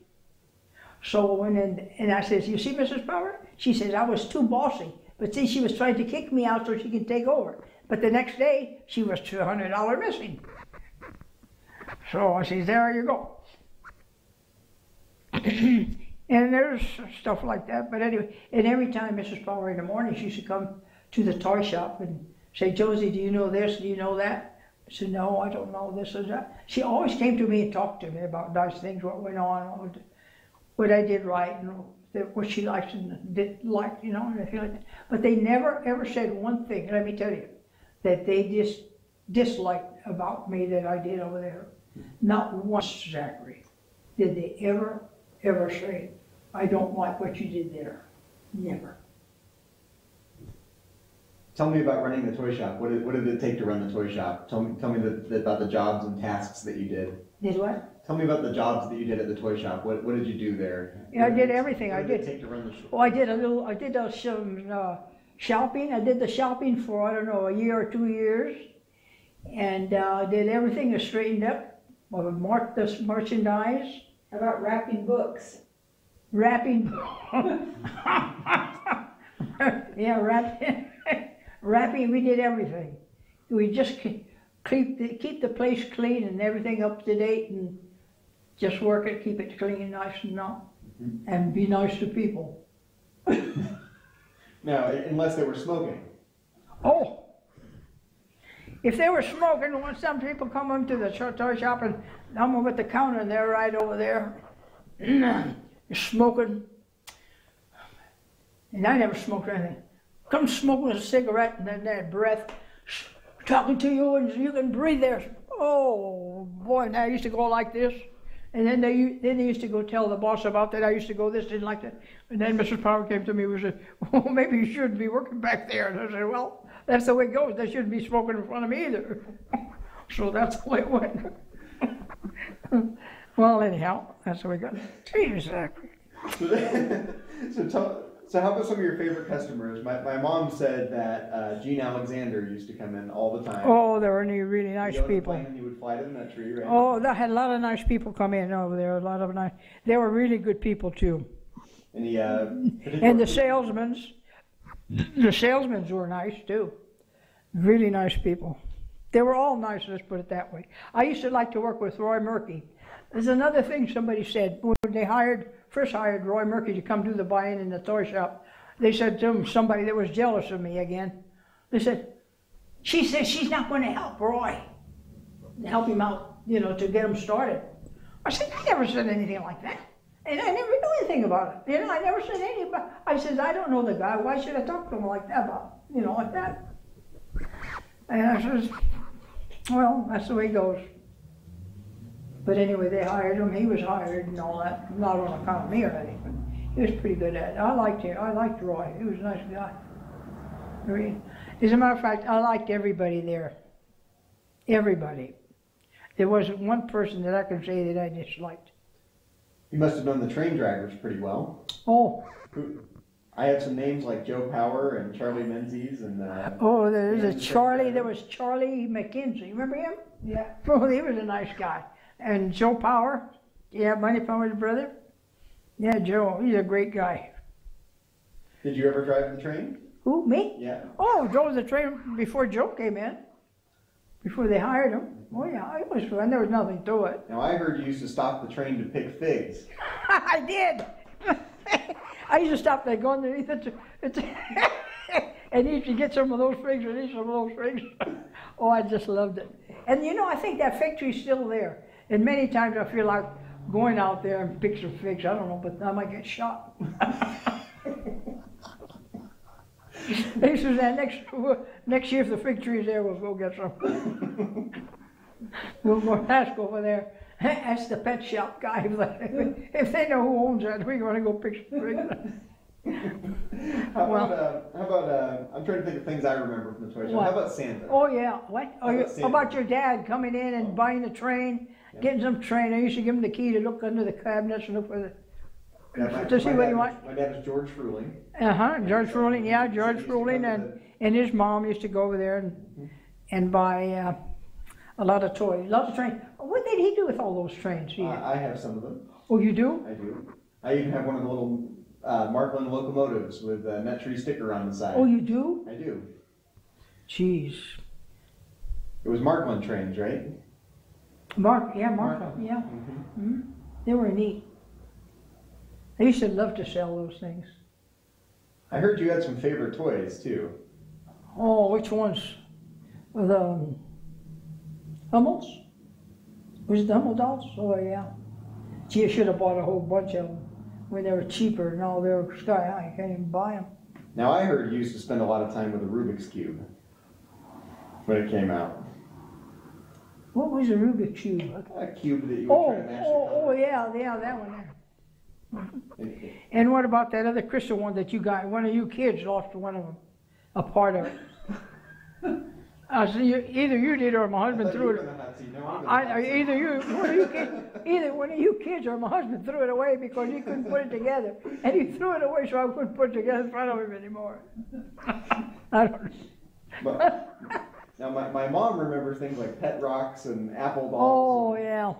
So when in, and I says, you see, Mrs. Power? She says I was too bossy. But see, she was trying to kick me out so she could take over. But the next day, she was two hundred dollar missing. So I says, there you go. And there's stuff like that. But anyway, and every time Mrs. Power in the morning, she used to come to the toy shop and say, Josie, do you know this? Do you know that? Said, no, I don't know this or that. She always came to me and talked to me about nice things, what went on, what, I did right, and what she liked and didn't like, you know, and feel like that. But they never ever said one thing, let me tell you, that they dis- disliked about me that I did over there. Not once, Zachary, did they ever ever say, I don't like what you did there. Never. Tell me about running the toy shop. What did, what did it take to run the toy shop? Tell me, tell me the, the, about the jobs and tasks that you did. Did what? Tell me about the jobs that you did at the toy shop. What, what did you do there? Yeah, I did everything. What I did did. it take to run the shop? Well, I did a little, I did a, some uh, shopping. I did the shopping for, I don't know, a year or two years. And uh, I did everything is straightened up. I would mark this merchandise, How about wrapping books? wrapping. yeah, wrapping. Wrapping, we did everything. We just keep the, keep the place clean and everything up to date and just work it, keep it clean, and nice and not, mm-hmm. and be nice to people. now, unless they were smoking. Oh, if they were smoking, when some people come into the toy shop and I'm over at the counter and they're right over there smoking, and I never smoked anything. Come smoking a cigarette and then that breath talking to you and you can breathe there. Oh boy, and I used to go like this. And then they then they used to go tell the boss about that. I used to go this, didn't like that. And then Mrs. Power came to me and said, "Well, maybe you shouldn't be working back there." And I said, "Well, that's the way it goes. They shouldn't be smoking in front of me either." so that's the way it went. well, anyhow, that's the way it goes. Jesus, so, tell, so how about some of your favorite customers? My, my mom said that uh, Gene Alexander used to come in all the time. Oh, there were any really nice people. and you would fly to that tree, right? Oh, that had a lot of nice people come in over there. A lot of nice. They were really good people too. Any uh, And the salesmen's, the salesmen's were nice too. Really nice people. They were all nice, let's put it that way. I used to like to work with Roy Murphy. There's another thing somebody said when they hired, first hired Roy Murphy to come do the buying in the toy shop. They said to him, somebody that was jealous of me again, they said, she says she's not going to help Roy, help him out, you know, to get him started. I said, I never said anything like that. And I never knew anything about it. You know, I never said anything about I said, I don't know the guy. Why should I talk to him like that about, you know, like that? And I says, well, that's the way it goes. But anyway, they hired him. He was hired and all that. Not on account of me or anything, he was pretty good at it. I liked him. I liked Roy. He was a nice guy. As a matter of fact, I liked everybody there. Everybody. There wasn't one person that I can say that I disliked. You must have known the train drivers pretty well. Oh, I had some names like Joe Power and Charlie Menzies and uh, Oh, there's a Charlie, there was Charlie McKenzie, remember him? Yeah. Oh, he was a nice guy. And Joe Power, yeah, Bunny Power's brother. Yeah, Joe, he's a great guy. Did you ever drive the train? Who, me? Yeah. Oh, drove the train before Joe came in. before they hired him. Oh yeah, it was fun. There was nothing to it. Now, I heard you used to stop the train to pick figs. I did. I used to stop there, go underneath it, it and used to get some of those figs and eat some of those figs. oh, I just loved it. And you know, I think that fig tree's still there. And many times I feel like going out there and pick some figs. I don't know, but I might get shot. Hey, Suzanne, next, next year if the fig tree is there, we'll go get some. We'll go ask over there, ask the pet shop guy if they, know who owns that, we're gonna go pick some figs. How Well- about, uh, how about, uh, I'm trying to think of things I remember from the toy show. What? How about Santa? Oh, yeah, what, oh, How you, about Santa? about your dad coming in and buying the train, getting some train, I used to give him the key to look under the cabinets and look for the, Yeah, my- to see what dad you want. My dad was George Fruhling. uh-huh, George Fruhling, yeah, George Fruhling and, and his mom used to go over there and, and buy, uh, a lot of toys, lots of trains. What did he do with all those trains? He- Uh, I have some of them. Oh, you do? I do. I even have one of the little uh, Marklin locomotives with a Nut Tree sticker on the side. Oh, you do? I do. Jeez. It was Marklin trains, right? Mark, yeah, Mark, Mark. yeah, Mhm. hmm they were neat. I used to love to sell those things. I heard you had some favorite toys too. Oh, which ones? The um, Hummels? Was it the Hummel dolls? Oh, yeah. Gee, I should have bought a whole bunch of them when they were cheaper. Now they're sky high. I can't even buy them. Now I heard you used to spend a lot of time with the Rubik's Cube when it came out. What was a Rubik's Cube? A cube that you Oh, to match oh, oh, yeah, yeah, that one there. And- what about that other crystal one that you got? One of you kids lost one of them, a part of it. Uh, I see you, either you did or my husband threw it. in the hot seat. No, I'm in the I, hot I, seat. either you, one of you kids, either one of you kids or my husband threw it away because he couldn't put it together, and he threw it away so I couldn't put it together in front of him anymore. I don't. But, now my, my mom remembers things like pet rocks and apple dolls. Oh yeah.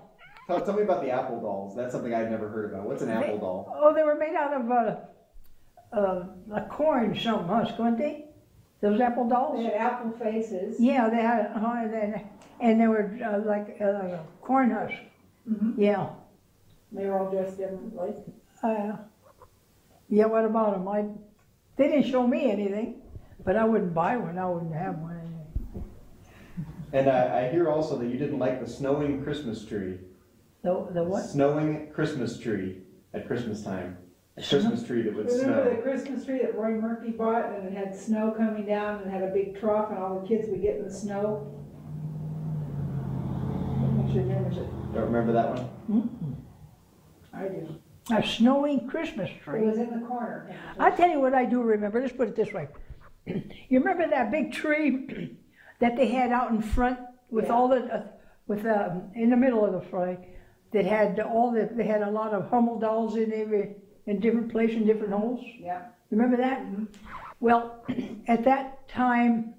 Tell, tell me about the apple dolls. That's something I'd never heard about. What's an apple doll? Oh, they were made out of uh, uh, a corn something, huh? Weren't they? Those apple dolls. They had apple faces. Yeah, they had, uh, and and they were uh, like uh, corn husk. Mhm. Yeah. They were all dressed differently. Uh, yeah. What about them? I, they didn't show me anything, but I wouldn't buy one. I wouldn't have one. And I, I hear also that you didn't like the snowing Christmas tree. The the what? Snowing Christmas tree at Christmas time. A Christmas tree that would Remember the snow. Christmas tree that Roy Murphy bought and it had snow coming down and had a big trough and all the kids would get in the snow? She remembers it. Don't remember that one? Mm-mm. I do. A snowing Christmas tree. It tree. was in the corner. I tell you what I do remember. Let's put it this way. You remember that big tree that they had out in front with Yeah. all the, uh, with um, in the middle of the fray, that had all the, they had a lot of Hummel dolls in every in different places, in different holes. Yeah. Remember that? Well, at that time,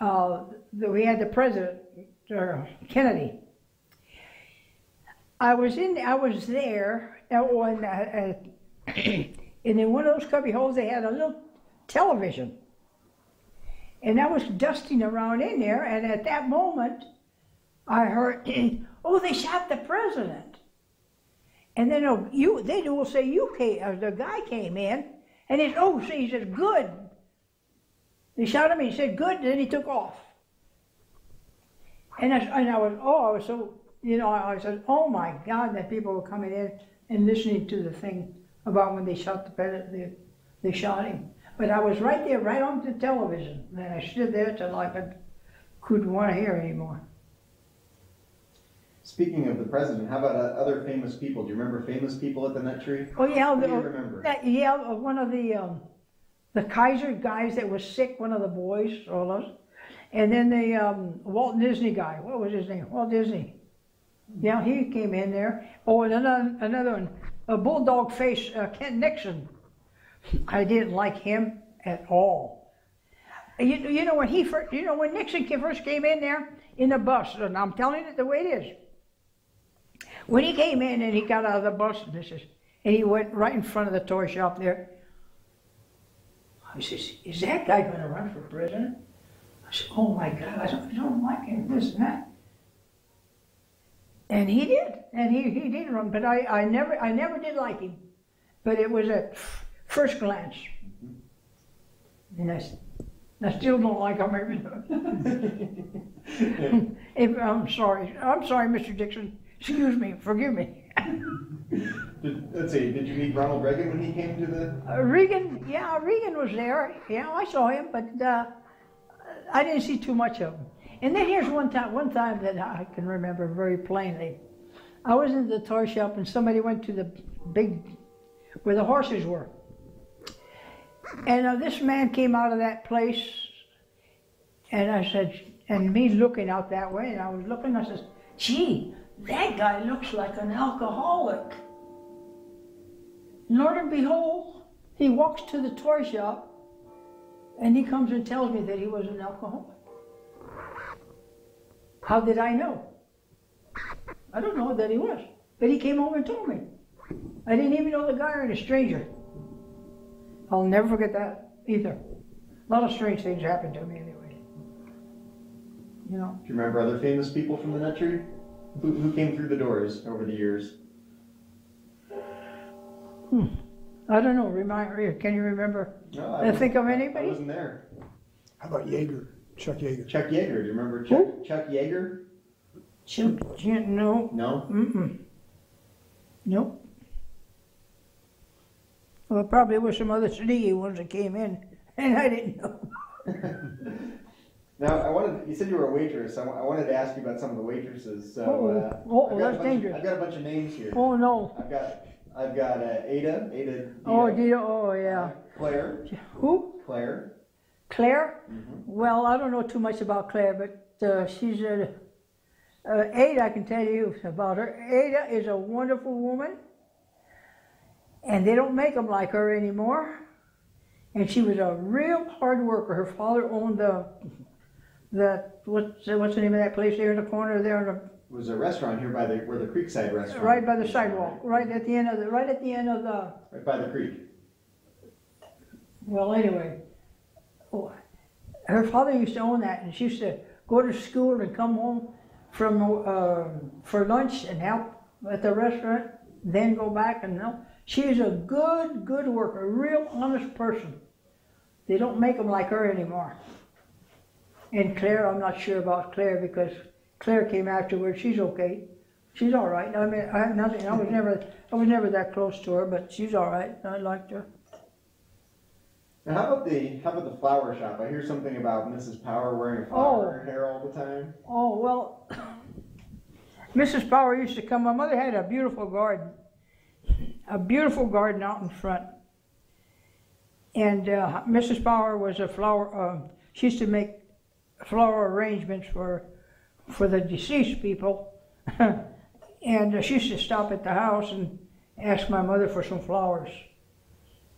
uh, the, we had the president, uh, Kennedy. I was in, I was there, when, uh, uh, and in one of those cubby holes, they had a little television. And I was dusting around in there, and at that moment, I heard, oh, they shot the president. And then uh, you, they will say you came, uh, the guy came in, and he oh, see, he said, good. They shot him, and he said, good, and then he took off. And I, and I was, oh, I was so, you know, I, I said, oh my God, that people were coming in and listening to the thing about when they shot the president, they, they shot him. But I was right there, right on the television, and I stood there till I could, couldn't want to hear anymore. Speaking of the president, how about uh, other famous people? Do you remember famous people at the nut Tree? Oh yeah, What do you remember? that, yeah, uh, one of the um, the Kaiser guys that was sick, one of the boys, all those, and then the um, Walt Disney guy. What was his name? Walt Disney. Yeah, he came in there. Oh, and another another one, a bulldog face, uh, Kent Nixon. I didn't like him at all. You, you know when he first, you know when Nixon first came in there in the bus, and I'm telling it the way it is. When he came in and he got out of the bus, and this is, and he went right in front of the toy shop there. I says, "Is that guy going to run for president?" I said, oh my God, I don't, I don't like him, this and that. And he did, and he, he did run, but I, I never, I never did like him. But it was at first glance. And I still don't like him. If, I'm sorry, I'm sorry, Mr. Dixon, excuse me, forgive me. Did, let's see, did you meet Ronald Reagan when he came to the? Uh, Reagan, yeah, Reagan was there. Yeah, I saw him, but uh, I didn't see too much of him. And then here's one time, one time that I can remember very plainly. I was in the toy shop and somebody went to the big, where the horses were. And uh, this man came out of that place, and I said, and me looking out that way, and I was looking, I said, gee, that guy looks like an alcoholic. Lord and behold, he walks to the toy shop and he comes and tells me that he was an alcoholic. How did I know? I don't know that he was, but he came over and told me. I didn't even know the guy or a stranger. I'll never forget that either. A lot of strange things happened to me anyway. You know, Do you remember other famous people from the nut tree? Who, who came through the doors over the years? Hmm. I don't know. Remind, can you remember? No, I think of I anybody? wasn't there. How about Yeager, Chuck Yeager? Chuck Yeager, do you remember Chuck, Chuck Yeager? Chuck, no, No? Mm-mm. Nope. Well, probably was some other sneaky ones that came in, and I didn't know. Now, I wanted, you said you were a waitress, I wa- I wanted to ask you about some of the waitresses, so, Oh, uh. oh, I've got a that's bunch of- dangerous. I've got a bunch of names here. Oh no. I've got, I've got uh, Ada, Ada. Oh, Dita. Oh, yeah. Claire, Who? Claire. Claire? Mhm. Well, I don't know too much about Claire, but uh, she's a. Uh, Ada, I can tell you about her. Ada is a wonderful woman, and they don't make them like her anymore. And she was a real hard worker. Her father owned the, the what's what's the name of that place there in the corner there, in the, It was a restaurant here by the, where the Creekside restaurant. right by the sidewalk, right at the end of the right at the end of the. Right by the creek. Well, anyway, oh, her father used to own that, and she used to go to school and come home from uh, for lunch and help at the restaurant, then go back and help. She's a good, good worker, a real honest person. They don't make them like her anymore. And Claire, I'm not sure about Claire because Claire came afterwards. She's okay. She's all right. I mean, I have nothing. I was never, I was never that close to her, but she's all right. I liked her. Now, how about the, how about the flower shop? I hear something about Mrs. Power wearing flower in her hair all the time. Oh, well, Mrs. Power used to come, my mother had a beautiful garden, a beautiful garden out in front. And uh, Mrs. Power was a flower, uh, she used to make flower arrangements for, for the deceased people. and uh, she used to stop at the house and ask my mother for some flowers.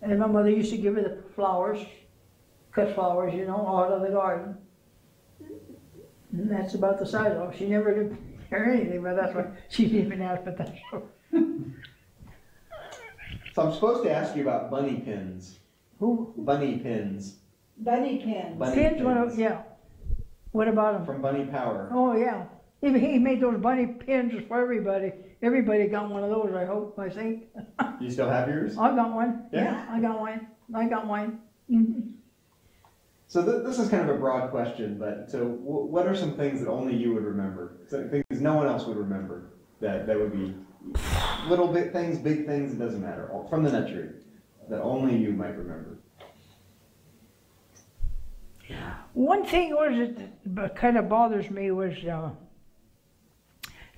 And my mother used to give her the flowers, cut flowers, you know, out of the garden. And that's about the size of it. She never did hear anything, but that's why she didn't even ask, but that's. So I'm supposed to ask you about bunny pins. Who? Bunny pins. Bunny pins. Bunny Pins, what, pins. yeah. What about them? From Bunny Power. Oh, yeah. He, he made those bunny pins for everybody. Everybody got one of those, I hope, I think. Do you still have yours? I got one. Yeah? I got one. I got one. Mhm. So th- this is kind of a broad question, but so w- what are some things that only you would remember? Things no one else would remember that that would be little bit things, big things. It doesn't matter. From the nut tree that only you might remember. One thing was that kind of bothers me was uh,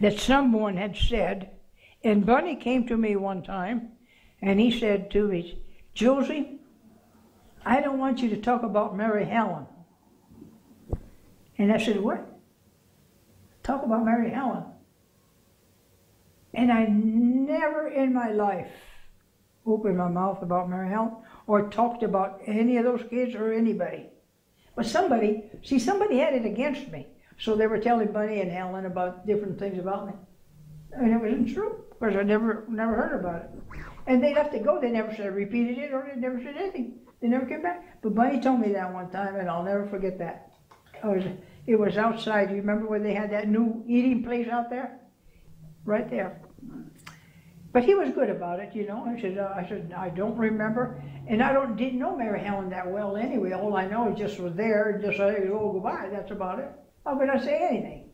that someone had said, and Bunny came to me one time, and he said to me, Josie, I don't want you to talk about Mary Helen. And I said, What? Talk about Mary Helen. And I never in my life opened my mouth about Mary Helen or talked about any of those kids or anybody. But somebody, see, somebody had it against me. So they were telling Bunny and Helen about different things about me. And it wasn't true, because I never never heard about it. And they left it go. They never said repeated it or they never said anything. They never came back. But Bunny told me that one time, and I'll never forget that. it was, it was outside, you remember where they had that new eating place out there? Right there. But he was good about it, you know, I said, uh, I said, I don't remember, and I don't, didn't know Mary Helen that well anyway, all I know is just was there, and just said, oh, goodbye, that's about it. I say anything?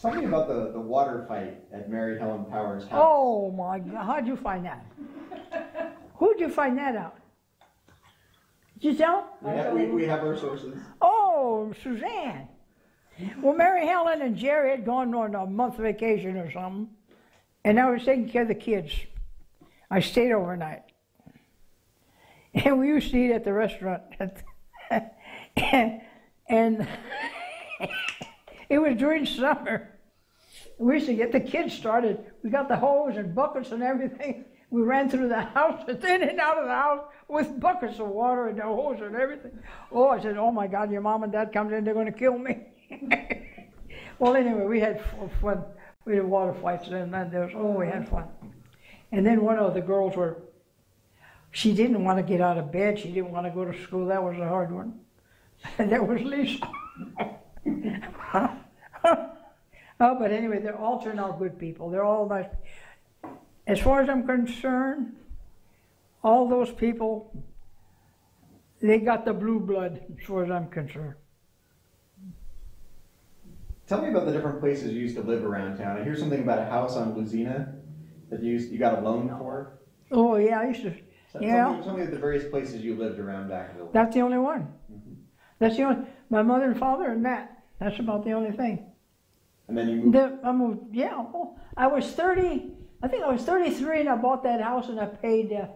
Tell me about the, the water fight at Mary Helen Powers' house. Oh my God, how'd you find that? Who'd you find that out? Did you tell? We have, we, we have our sources. Oh, Suzanne. Well, Mary Helen and Jerry had gone on a month vacation or something, and I was taking care of the kids. I stayed overnight. And we used to eat at the restaurant. and it was during summer. We used to get the kids started. We got the hose and buckets and everything. We ran through the house, in and out of the house with buckets of water and the hose and everything. Oh, I said, oh my God, your mom and dad comes in, they're going to kill me. well, anyway, we had fun. We had water fights and then there was, oh, we had fun. And then one of the girls were, she didn't want to get out of bed. She didn't want to go to school. That was a hard one. And that was Lisa. oh, but anyway, they're all turned out good people. They're all nice. As far as I'm concerned, all those people, they got the blue blood, as far as I'm concerned. Tell me about the different places you used to live around town. I hear something about a house on Luzina that you used, you got a loan for. Oh, yeah, I used to, Tell Yeah. me, tell me the various places you lived around Vacaville. that's the only one. That's the only, my mother and father and that. That's about the only thing. And then you moved. The, I moved, yeah, well, I was thirty, I think I was thirty-three and I bought that house and I paid uh,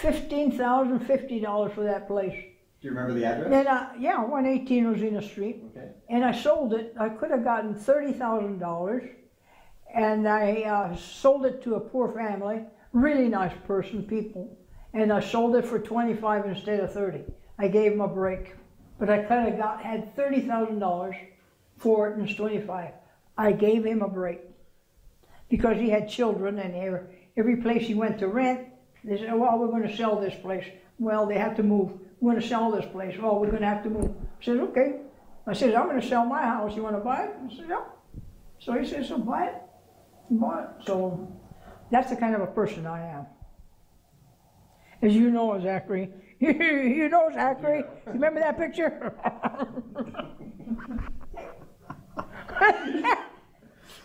fifteen thousand fifty dollars for that place. Do you remember the address? Then, I, yeah, one eighteen Rosina Street, Okay. and I sold it, I could have gotten thirty thousand dollars. And I uh, sold it to a poor family, really nice person, people, and I sold it for twenty-five instead of thirty. I gave them a break, but I could have got, had thirty thousand dollars for it and it's twenty-five. I gave him a break because he had children and every, every place he went to rent, they said, well, we're gonna sell this place. Well, they have to move. We're gonna sell this place. Well, we're gonna have to move. I said, okay. I says, I'm gonna sell my house. You wanna buy it? I said, yeah. So he says, so buy it. He bought it. So that's the kind of a person I am. As you know, Zachary. you know Zachary. Remember that picture?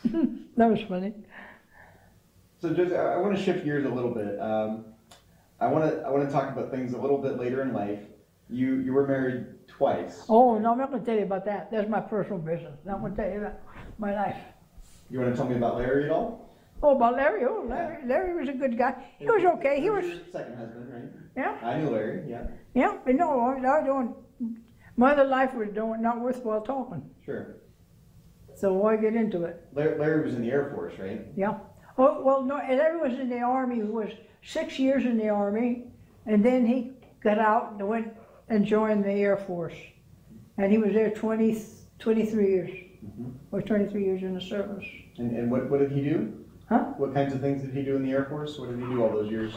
that was funny. So just, I, I want to shift gears a little bit. Um, I want to, I want to talk about things a little bit later in life. You, you were married twice. Oh, no, I'm not going to tell you about that. That's my personal business. I'm going to tell you about my life. You want to tell me about Larry at all? Oh, about Larry. Oh, Larry. Larry was a good guy. He was okay. He was, second husband, right? yeah, I knew Larry. Yeah, yeah. But no, I I don't. My other life was doing not worthwhile talking. sure. So why get into it? Larry, Larry was in the Air Force, right? Yeah. Oh, well, no, Larry was in the Army. Who was six years in the Army, and then he got out and went and joined the Air Force. And he was there 20, 23 years, mm-hmm. or 23 years in the service. And, and what, what did he do? Huh? What kinds of things did he do in the Air Force? What did he do all those years?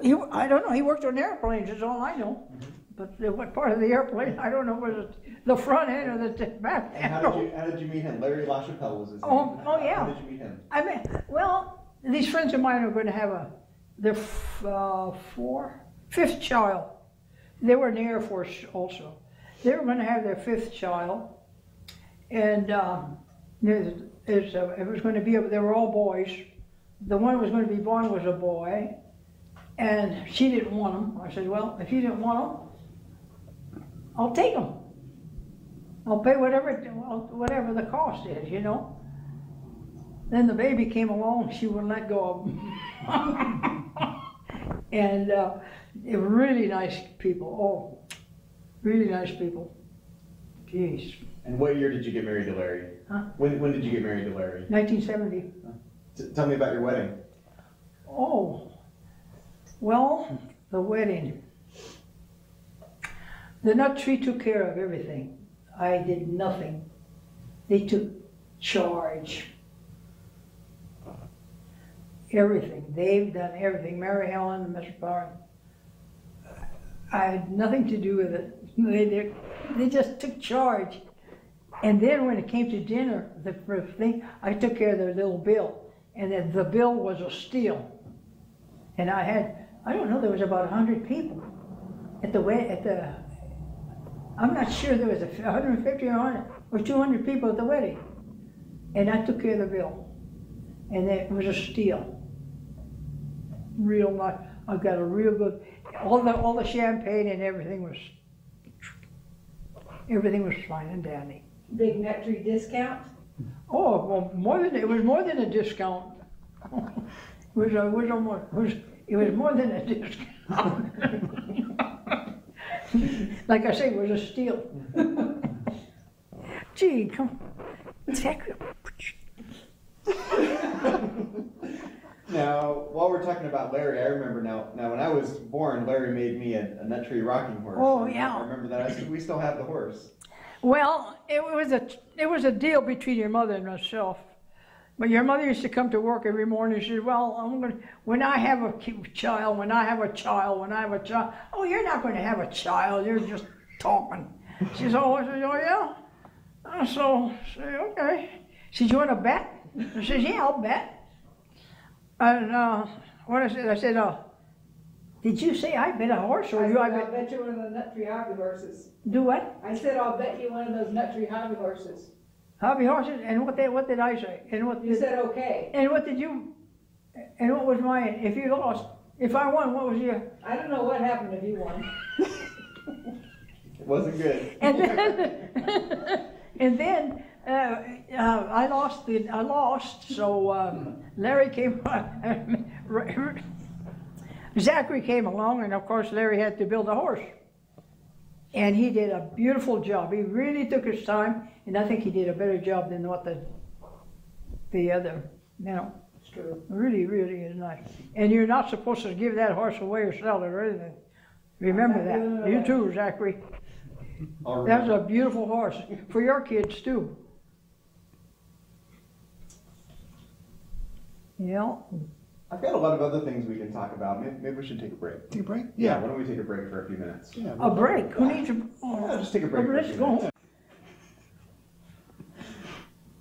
He, I don't know, he worked on airplanes, is all I know. Mm-hmm. But uh, what part of the airplane, I don't know, was it the front end or the back end? how did you how did you meet him? Larry LaChapelle was his oh, name. Oh, oh, yeah. How did you meet him? I mean, well, these friends of mine are going to have a, their uh, four, fifth child. They were in the Air Force also. They were going to have their fifth child, and um, there's, there's a, it was going to be, a, they were all boys. The one who was going to be born was a boy, and she didn't want him. I said, well, if you didn't want him, I'll take him. I'll pay whatever, whatever the cost is, you know. Then the baby came along, she wouldn't let go of him. and uh, they were really nice people. Oh, really nice people. Jeez. And what year did you get married to Larry? Huh? When, when did you get married to Larry? 1970. T- tell me about your wedding. Oh, well, the wedding. The nut tree took care of everything. I did nothing. They took charge. Everything. They've done everything. Mary Helen and Mr. Barron. I had nothing to do with it. They, they, they just took charge. And then when it came to dinner, the first thing, I took care of their little bill. And then the bill was a steal. And I had, I don't know, there was about a hundred people at the way, at the, I'm not sure there was a hundred and fifty or hundred, or two hundred people at the wedding. And I took care of the bill. And it was a steal. Real nice, I got a real good, all the, all the champagne and everything was, everything was fine and dandy. Big nut tree discount? Oh, well, more than, it was more than a discount. It was, it was almost, it was, it was more than a discount. Like I say, it was a steal. Gee, come, check. Now, while we're talking about Larry, I remember now. Now, when I was born, Larry made me a, a nut tree rocking horse. Oh, yeah. I remember that. I said, we still have the horse. Well, it was a, it was a deal between your mother and myself. But your mother used to come to work every morning. She said, "Well, I'm going to when I have a child, when I have a child, when I have a child. Oh, you're not going to have a child. You're just talking." She said, "Oh, I said, oh yeah." So, said, okay. She said, "You want to bet?" I said, "Yeah, I'll bet." And uh, what I said, I said, uh, "Did you say I bet a horse or I you said, I I'll bet bet you one of those nut tree hobby horses. do what?" I said, I'll bet you one of those nut tree hobby horses. Hobby horses, and what did what did I say? And what You did, said, okay. and what did you? And what was mine? If you lost, if I won, what was your? I don't know what happened if you won. It wasn't good. And then, and then uh, uh, I lost. The, I lost. So um, Larry came. Zachary came along, and of course Larry had to build a horse. And he did a beautiful job. He really took his time, and I think he did a better job than what the the other, you know. It's true. Really, really is nice. And you're not supposed to give that horse away or sell it or anything. Remember I'm not giving that. You too, Zachary. That's a beautiful horse for your kids too. Yeah. I've got a lot of other things we can talk about. Maybe, maybe we should take a break. Take a break? Yeah. Why don't we take a break for a few minutes? Yeah. A break. Who needs a? Yeah, Oh, just take a break. well, for a let's few go. minutes.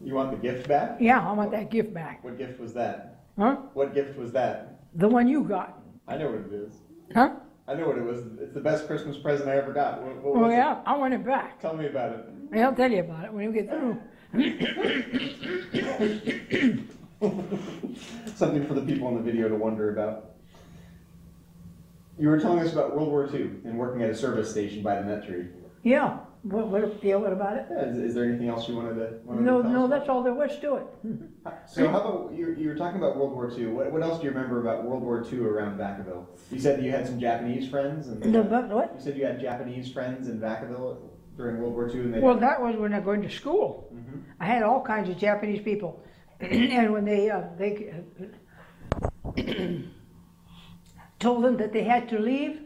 You want the gift back? Yeah, I want that gift back. What gift was that? Huh? What gift was that? The one you got. I know what it is. Huh? I know what it was. It's the best Christmas present I ever got. What, what Oh was it? yeah, I want it back. Tell me about it. I'll tell you about it when we get through. Something for the people in the video to wonder about. You were telling us about World War II and working at a service station by the nut tree. Yeah. What? What? Yeah. What about it? Yeah, is, is there anything else you wanted to? Wanted No, to no. That's all there was to it. So how about you? You were talking about World War II. What, what else do you remember about World War II around Vacaville? You said that you had some Japanese friends, and The what? what? you said you had Japanese friends in Vacaville during World War II, and they. Well, that was when I was going to school. Mhm. I had all kinds of Japanese people, and when they uh, they told them that they had to leave,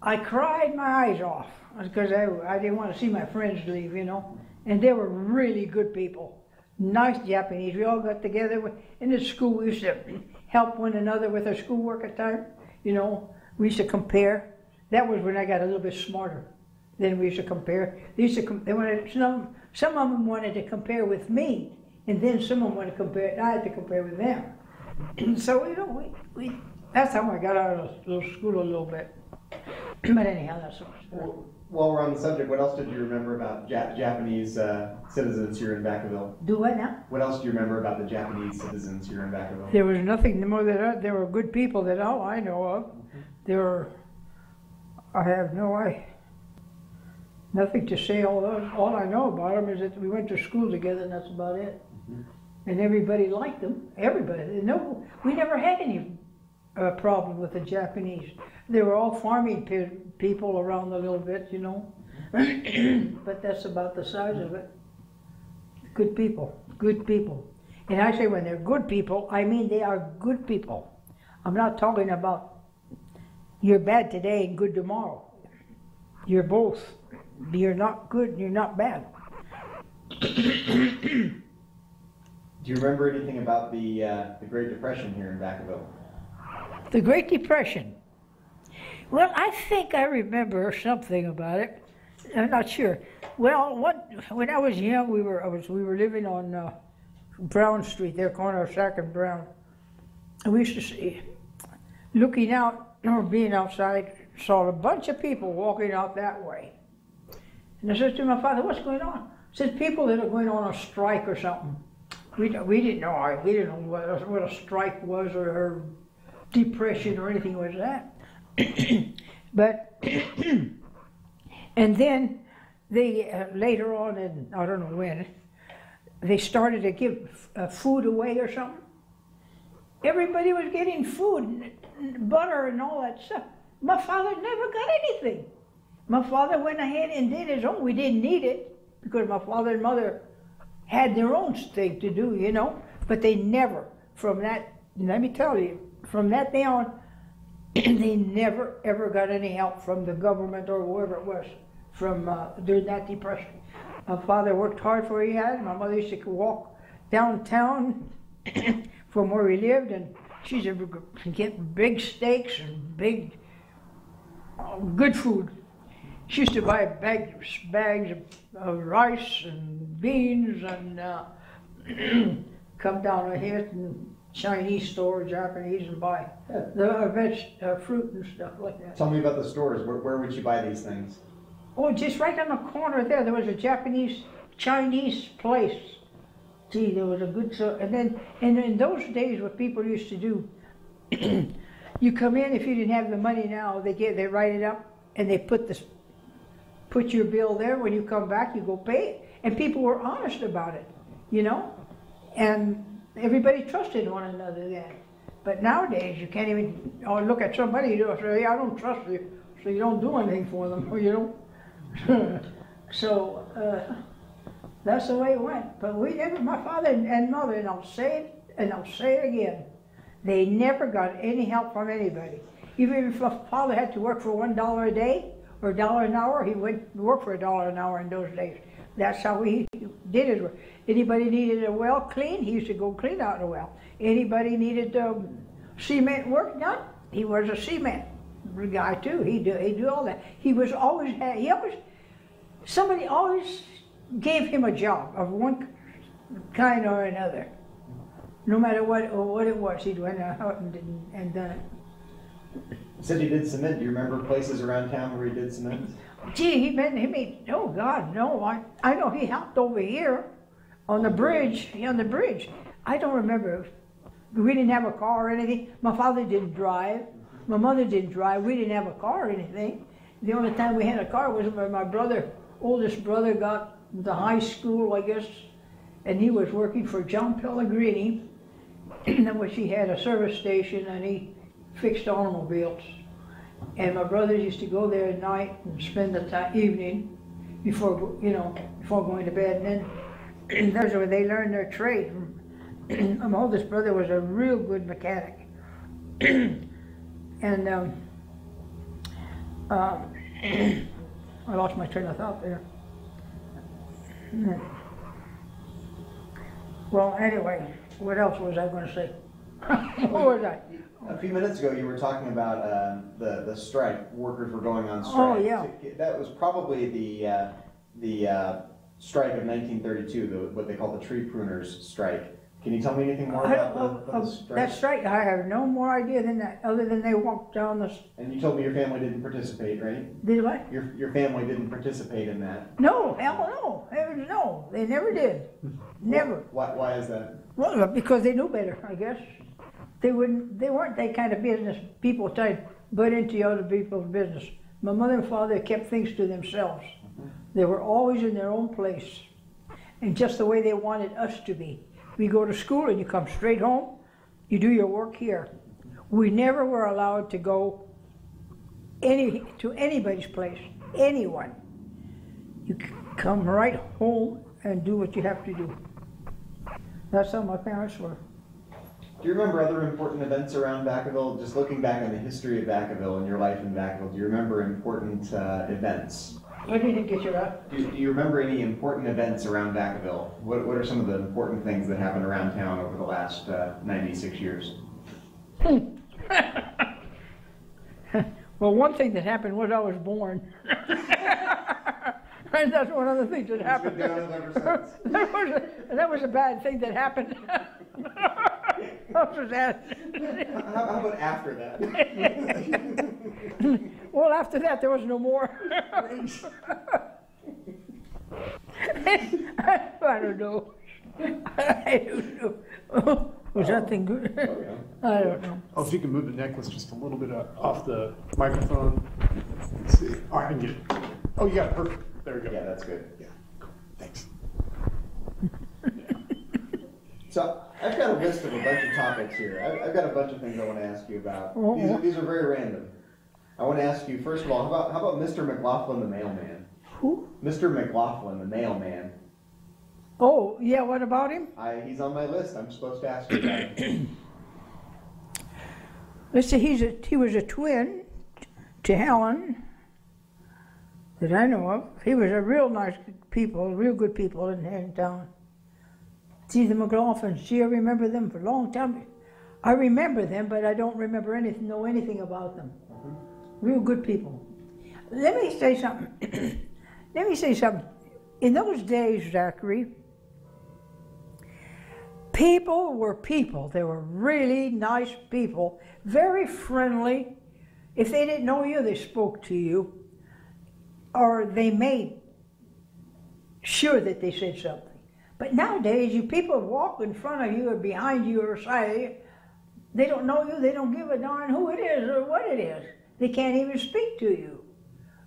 I cried my eyes off because I, I didn't want to see my friends leave, you know. And they were really good people, nice Japanese. We all got together in the school. We used to help one another with our schoolwork at time, you know. We used to compare. That was when I got a little bit smarter. Then we used to compare. They used to com- they wanted some some of them wanted to compare with me, and then someone wanted to compare. it, I had to compare with them. so you know we, we that's how I got out of little school a little bit. but anyhow, that's what. Well, While we're on the subject, what else did you remember about Ja- Japanese uh, citizens here in Vacaville? Do what now? What else do you remember about the Japanese citizens here in Vacaville? There was nothing more than that. There were good people that all I know of. There were. I have no I. Nothing to say. All those, all I know about them is that we went to school together, and that's about it. And everybody liked them. Everybody. No, we never had any uh, problem with the Japanese. They were all farming pe- people around a little bit, you know. but that's about the size of it. Good people. Good people. And I say when they're good people, I mean they are good people. I'm not talking about you're bad today and good tomorrow. You're both. You're not good and you're not bad. Do you remember anything about the uh, the Great Depression here in Vacaville? The Great Depression. Well, I think I remember something about it. I'm not sure. Well, what, when I was young, we were, I was, we were living on uh, Brown Street, there, corner of Sack and Brown. And we used to see, looking out, or being outside, saw a bunch of people walking out that way. And I said to my father, what's going on? He said, people that are going on a strike or something. We, we didn't know, we didn't know what, what a strike was or, or depression or anything was that. But, and then they, uh, later on in, I don't know when, they started to give uh, food away or something. Everybody was getting food, and- and butter and all that stuff. My father never got anything. My father went ahead and did his own. We didn't need it because my father and mother had their own thing to do, you know. But they never, from that, let me tell you, from that day on, they never ever got any help from the government or whoever it was from uh, during that depression. My father worked hard for what he had. My mother used to walk downtown from where we lived, and she used to get big steaks and big, uh, good food. She used to buy bags, bags of, rice and beans and uh, come down ahead and Chinese store, Japanese, and buy the uh, veg, uh, fruit and stuff like that. Tell me about the stores. Where, where would you buy these things? Oh, just right on the corner there, there was a Japanese Chinese place. Gee, there was a good so, and then and in those days, what people used to do, you come in if you didn't have the money now, they get they write it up and they put this put your bill there. When you come back, you go pay it, and people were honest about it, you know, and everybody trusted one another then. But nowadays, you can't even or look at somebody know, say, "I don't trust you," so you don't do anything for them, you don't. so uh, that's the way it went. But we never, my father and mother, and I'll say it and I'll say it again, they never got any help from anybody. Even if my father had to work for one dollar a day or a dollar an hour, he went to work for a dollar an hour in those days. That's how he did his work. Anybody needed a well cleaned, he used to go clean out the well. Anybody needed um, cement work done, he was a cement guy too. He do he do all that. He was always he always somebody always gave him a job of one kind or another. No matter what what it was, he'd went out and, and done it. Said he did cement. Do you remember places around town where he did cement? Gee, he made, he made, oh God, no, I, I know he helped over here on the bridge, on the bridge. I don't remember, we didn't have a car or anything. My father didn't drive, my mother didn't drive, we didn't have a car or anything. The only time we had a car was when my brother, oldest brother got to high school, I guess, and he was working for John Pellegrini, in which he had a service station and he fixed automobiles. And my brothers used to go there at night and spend the ti evening before, you know, before going to bed. And then that's where they learned their trade. my oldest brother was a real good mechanic. and um, um, I lost my train of thought there. Well, anyway, what else was I going to say? what was I? A few minutes ago, you were talking about uh, the the strike. Workers were going on strike. Oh, yeah. That was probably the uh, the uh, strike of 1932, the, what they call the tree pruners strike. Can you tell me anything more about the, the strike? that's right. I have no more idea than that, other than they walked down the. And you told me your family didn't participate, right? Did what? Your your family didn't participate in that. No, hell no, no. They never did, never. Why why is that? Well, because they knew better, I guess. They wouldn't. They weren't that kind of business people trying to butt into other people's business. My mother and father kept things to themselves. They were always in their own place, and just the way they wanted us to be. We go to school and you come straight home. You do your work here. We never were allowed to go any to anybody's place, anyone. You come right home and do what you have to do. That's how my parents were. Do you remember other important events around Vacaville? Just looking back on the history of Vacaville and your life in Vacaville, do you remember important uh, events? What did you get your at? Do you, do you remember any important events around Vacaville? What, what are some of the important things that happened around town over the last uh, 96 years? Well, one thing that happened was I was born. and that's one of the things that happened. doing it ever since. that, was a, that was a bad thing that happened. That was that. How, how about after that? Well, after that, there was no more. I don't know. I don't know. Was that thing good? I don't know. Oh, if you can move the necklace just a little bit uh, off the microphone. Let's see. All right, I can get it. Oh, you got it, perfect. There we go. Yeah, that's good. Yeah, cool, thanks. So I've got a list of a bunch of topics here. I've, I've got a bunch of things I want to ask you about. Oh, These, are, these are very random. I want to ask you first of all, how about how about Mr. McLaughlin the mailman? Who? Mr. McLaughlin the mailman. Oh, yeah, what about him? I, he's on my list. I'm supposed to ask you about him. Let's see, he's a, he was a twin to Helen that I know of. He was a real nice people, real good people in, in town. See the McLaughlins, see, I remember them for a long time. I remember them, but I don't remember anything, know anything about them. Mm-hmm. Real good people. Let me say something. Let me say something. In those days, Zachary, people were people. They were really nice people, very friendly. If they didn't know you, they spoke to you, or they made sure that they said something. But nowadays, you people walk in front of you or behind you or side you. They don't know you. They don't give a darn who it is or what it is. They can't even speak to you.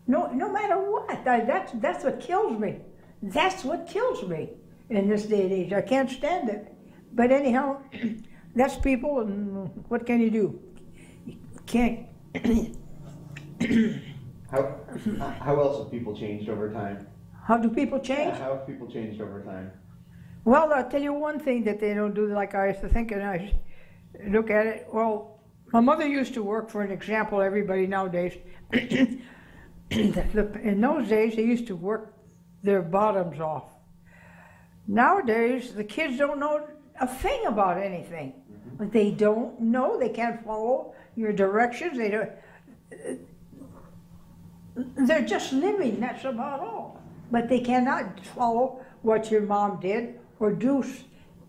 No, no matter what. That, that's that's what kills me. That's what kills me in this day and age. I can't stand it. But anyhow, that's people, and what can you do? You can't. How how else have people changed over time? How do people Yeah, change? how have people changed over time? Well, I'll tell you one thing that they don't do like I used to think, and I look at it. Well, my mother used to work for an example, everybody nowadays. In those days, they used to work their bottoms off. Nowadays, the kids don't know a thing about anything. Mm-hmm. They don't know, they can't follow your directions, they don't. They're just living, that's about all. But they cannot follow what your mom did do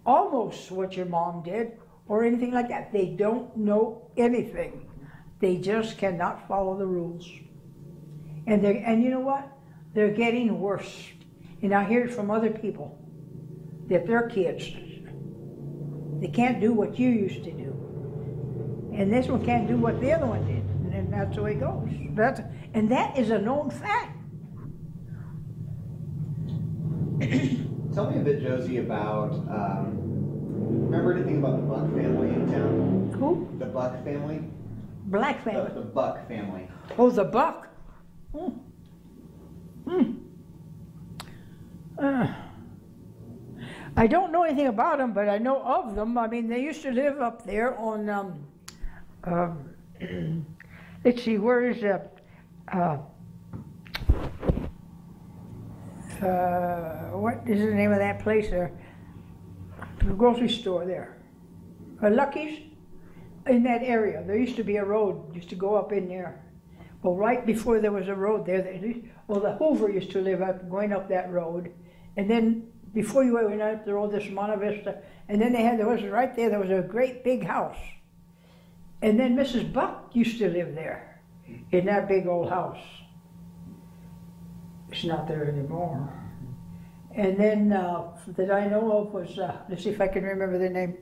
almost what your mom did or anything like that. They don't know anything. They just cannot follow the rules. And they and you know what? They're getting worse. And I hear it from other people that their kids they can't do what you used to do. And this one can't do what the other one did. And that's the way it goes. That's, and that is a known fact. Tell me a bit, Josie, about um, remember anything about the Buck family in town? Who? The Buck family? Black The, family. the Buck family. Oh, the buck. Hmm. Hmm. Uh, I don't know anything about them, but I know of them. I mean, they used to live up there on. Um, um, let's see, where is that? Uh, uh, what is the name of that place there? The grocery store there. Uh, Lucky's in that area. There used to be a road used to go up in there. Well, right before there was a road there, well, the Hoover used to live up going up that road, and then before you went up the road, this Monte Vista, and then they had there was right there there was a great big house, and then Mrs. Buck used to live there, in that big old house. It's not there anymore. And then uh, that I know of was uh, let's see if I can remember the name,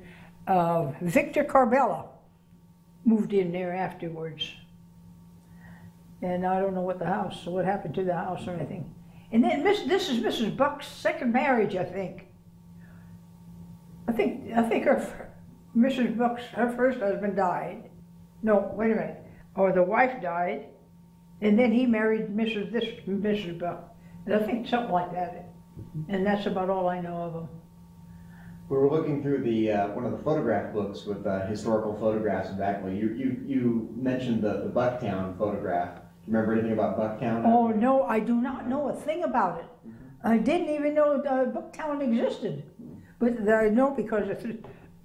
uh, Victor Carbella moved in there afterwards. And I don't know what the house, what happened to the house or anything. And then Miss, this is Mrs. Buck's second marriage, I think. I think I think her Mrs. Buck's her first husband died. No, wait a minute. Or the wife died, and then he married Mrs. this Mrs. Buck. I think something like that. And that's about all I know of him. We were looking through the uh, one of the photograph books with uh, historical photographs of Ackley. You you you mentioned the, the Bucktown photograph. Do you remember anything about Bucktown? Oh no, I do not know a thing about it. I didn't even know uh, Bucktown existed, but I know because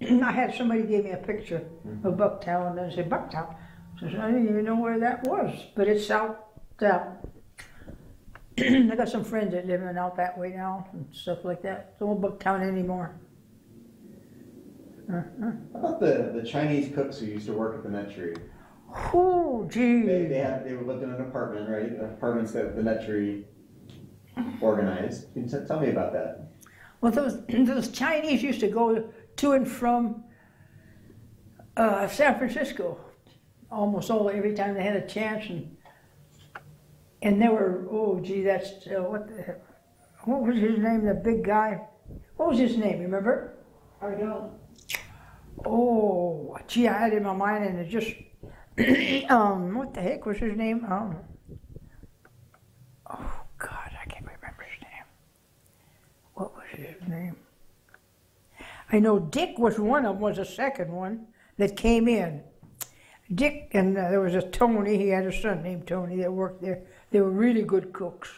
I had somebody gave me a picture of Bucktown and I said Bucktown. I didn't even know where that was, but it's out, south. I got some friends that live in out that way now and stuff like that. It's old Bucktown anymore. Uh-huh. How about the, the Chinese cooks who used to work at the Tree? Oh, gee. They, they had, they lived in an apartment, right? Apartments that the Tree organized. Can you t- tell me about that? Well, those, those Chinese used to go to and from uh, San Francisco almost all every time they had a chance, and and they were oh gee, that's uh, what the heck- what was his name? The big guy. What was his name? Remember? I don't. Oh, gee, I had it in my mind, and it just um, what the heck was his name? Um, oh God, I can't remember his name. What was his name? I know Dick was one of them. Was the second one that came in. Dick and uh, there was a Tony. He had a son named Tony that worked there. They were really good cooks.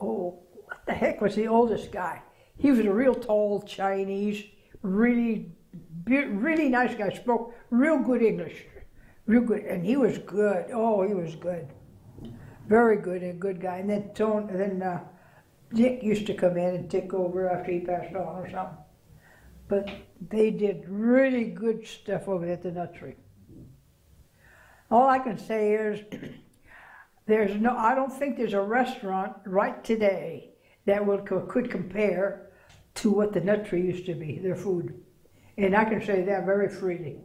Oh, what the heck was the oldest guy? He was a real tall Chinese, really, really nice guy. Spoke real good English, real good, and he was good. Oh, he was good, very good, a good guy. And then Tony, then uh, Dick used to come in and take over after he passed on or something. But they did really good stuff over at the Tree. All I can say is, there's no, I don't think there's a restaurant right today that will, could compare to what the Nut Tree used to be, their food. And I can say that very freely.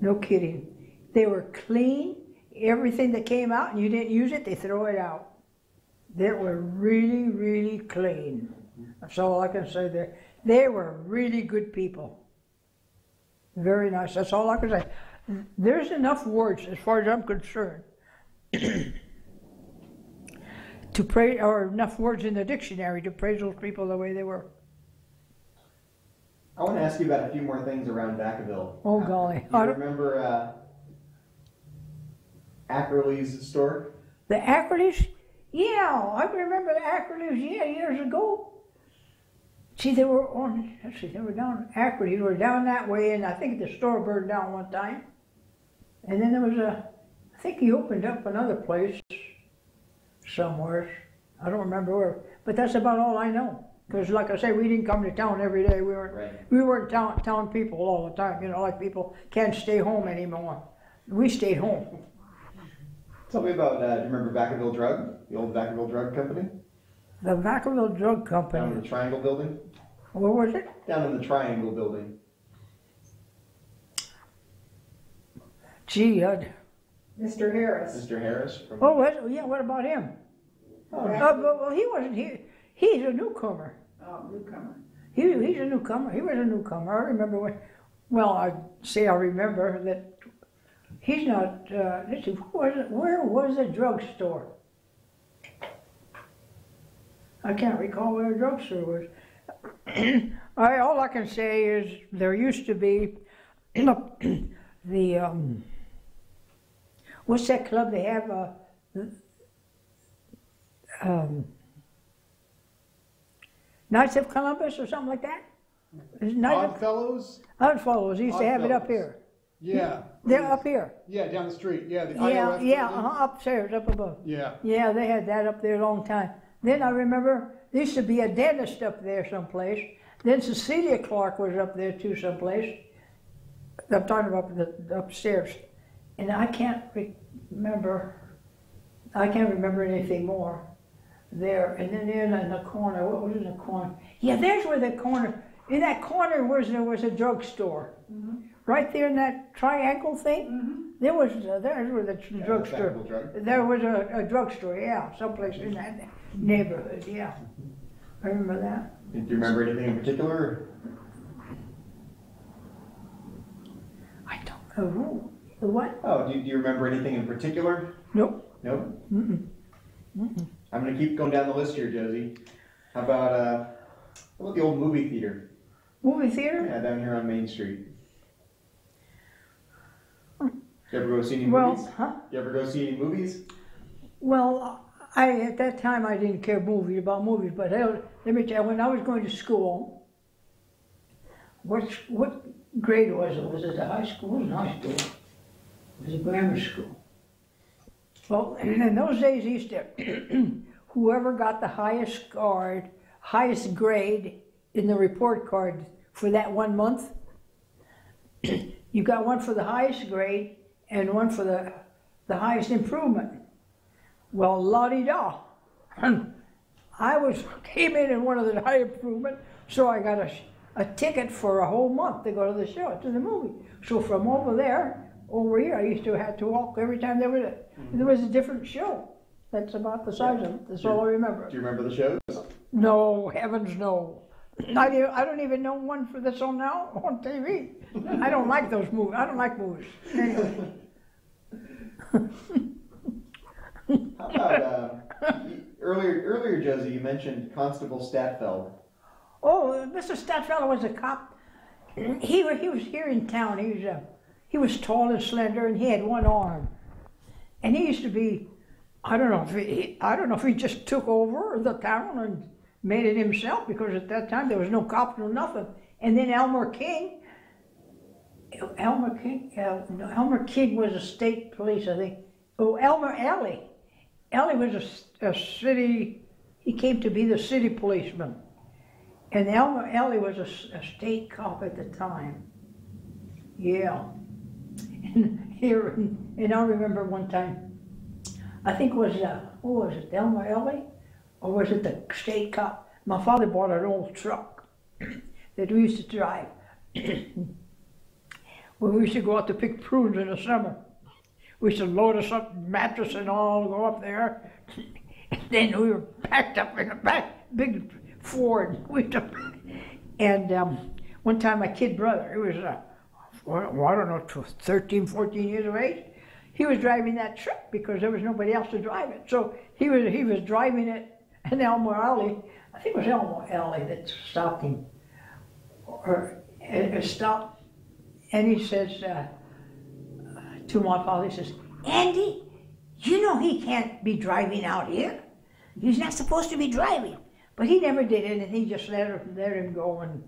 No kidding. They were clean. Everything that came out and you didn't use it, they throw it out. They were really, really clean. That's all I can say there. They were really good people. Very nice. That's all I can say. There's enough words, as far as I'm concerned, to praise, or enough words in the dictionary to praise those people the way they were. I want to ask you about a few more things around Vacaville. Oh, golly. Do I you remember uh, Ackerley's store? The Ackerleys? Yeah, I remember the Ackerleys, yeah, years ago. See, they were on, let's see, they were down, Ackerleys were down that way, and I think the store burned down one time. And then there was a, I think he opened up another place somewhere. I don't remember where, but that's about all I know. Because like I say, we didn't come to town every day. We weren't, Right. we weren't town, town people all the time. You know, like people can't stay home anymore. We stayed home. Tell me about, uh, do you remember Vacaville Drug? The old Vacaville Drug Company? The Vacaville Drug Company. Down in Company. the Triangle Building? Where was it? Down in the Triangle Building. Gee, I'd, Mr. Harris. Mr. Harris from. oh, what, yeah, what about him? Oh, Uh, but, well, he wasn't here. He's a newcomer. Oh, newcomer. He, he's a newcomer. He was a newcomer. I remember when, well, I say I remember that he's not, uh, let's see, where was, it, where was the drugstore? I can't recall where the drugstore was. I, all I can say is there used to be the, um, what's that club they have? Uh, um, Knights of Columbus or something like that? Knights of Oddfellows? Oddfellows used to have it up here. Yeah. They're up here. Yeah, down the street. Yeah, the Yeah, IOF yeah, uh-huh, upstairs, up above. Yeah. Yeah, they had that up there a long time. Then I remember there used to be a dentist up there someplace. Then Cecilia Clark was up there too someplace. I'm talking about the upstairs. And I can't re- remember, I can't remember anything more there. And then in, in the corner, what was in the corner? Yeah, there's where the corner, in that corner was there was a drugstore. Right there in that triangle thing, there was, uh, there's where the Yeah, drugstore. Vacaville Drug. There was a, a drugstore, yeah, someplace in that neighborhood, yeah. I remember that. Do you remember anything in particular? I don't know who. The what? Oh, do you, do you remember anything in particular? Nope. Nope. I'm gonna keep going down the list here, Josie. How about, uh, how about the old movie theater? Movie theater? Yeah, down here on Main Street. You ever go see any Well, movies? huh? You ever go see any movies? Well, I, at that time, I didn't care movies about movies, but hell, let me tell you, when I was going to school, what, what grade was it? Was it a high school? It was in high school. It was a grammar school. Oh, well, and in those days, used to, whoever got the highest card, highest grade in the report card for that one month, you got one for the highest grade and one for the, the highest improvement. Well, la-di-da. I was, came in in one of the high improvement, so I got a, a ticket for a whole month to go to the show, to the movie. So from over there, over here, I used to have to walk every time there was a, there was a different show. That's about the size of it, that's all I remember. Do you remember the shows? No, heavens no. I don't, I don't even know one for this on now on TV. I don't like those movies. I don't like movies. Anyway, How about, uh, earlier, earlier, Josie, you mentioned Constable Statfeld. oh, Mr. Statfellow was a cop. He was, he was here in town. He was uh, he was tall and slender, and he had one arm. And he used to be, I don't know if he, I don't know if he just took over the town and made it himself because at that time there was no cops, no nothing. And then Elmer King, Elmer King, El, no, Elmer King was a state police, I think. Oh, Elmer Ellie. Ellie was a city, he came to be the city policeman. And Elmer Ellie was a state cop at the time. Yeah. And here, and I remember one time, I think it was, uh, who was it, Elmer Ellie? Or was it the state cop? My father bought an old truck that we used to drive. when we used to go out to pick prunes in the summer. We used to load us up mattress and all, go up there. and then we were packed up in a back, big Ford. We and um, one time my kid brother, he was, uh, well, I don't know, tw- 13, 14 years of age, he was driving that truck because there was nobody else to drive it. So he was, he was driving it, and Elmer Alley, I think it was Elmer Alley that stopped him, or uh, stopped, and he says, uh, to my father, he says, Andy, you know he can't be driving out here. He's not supposed to be driving. But he never did anything, he just let, let him go and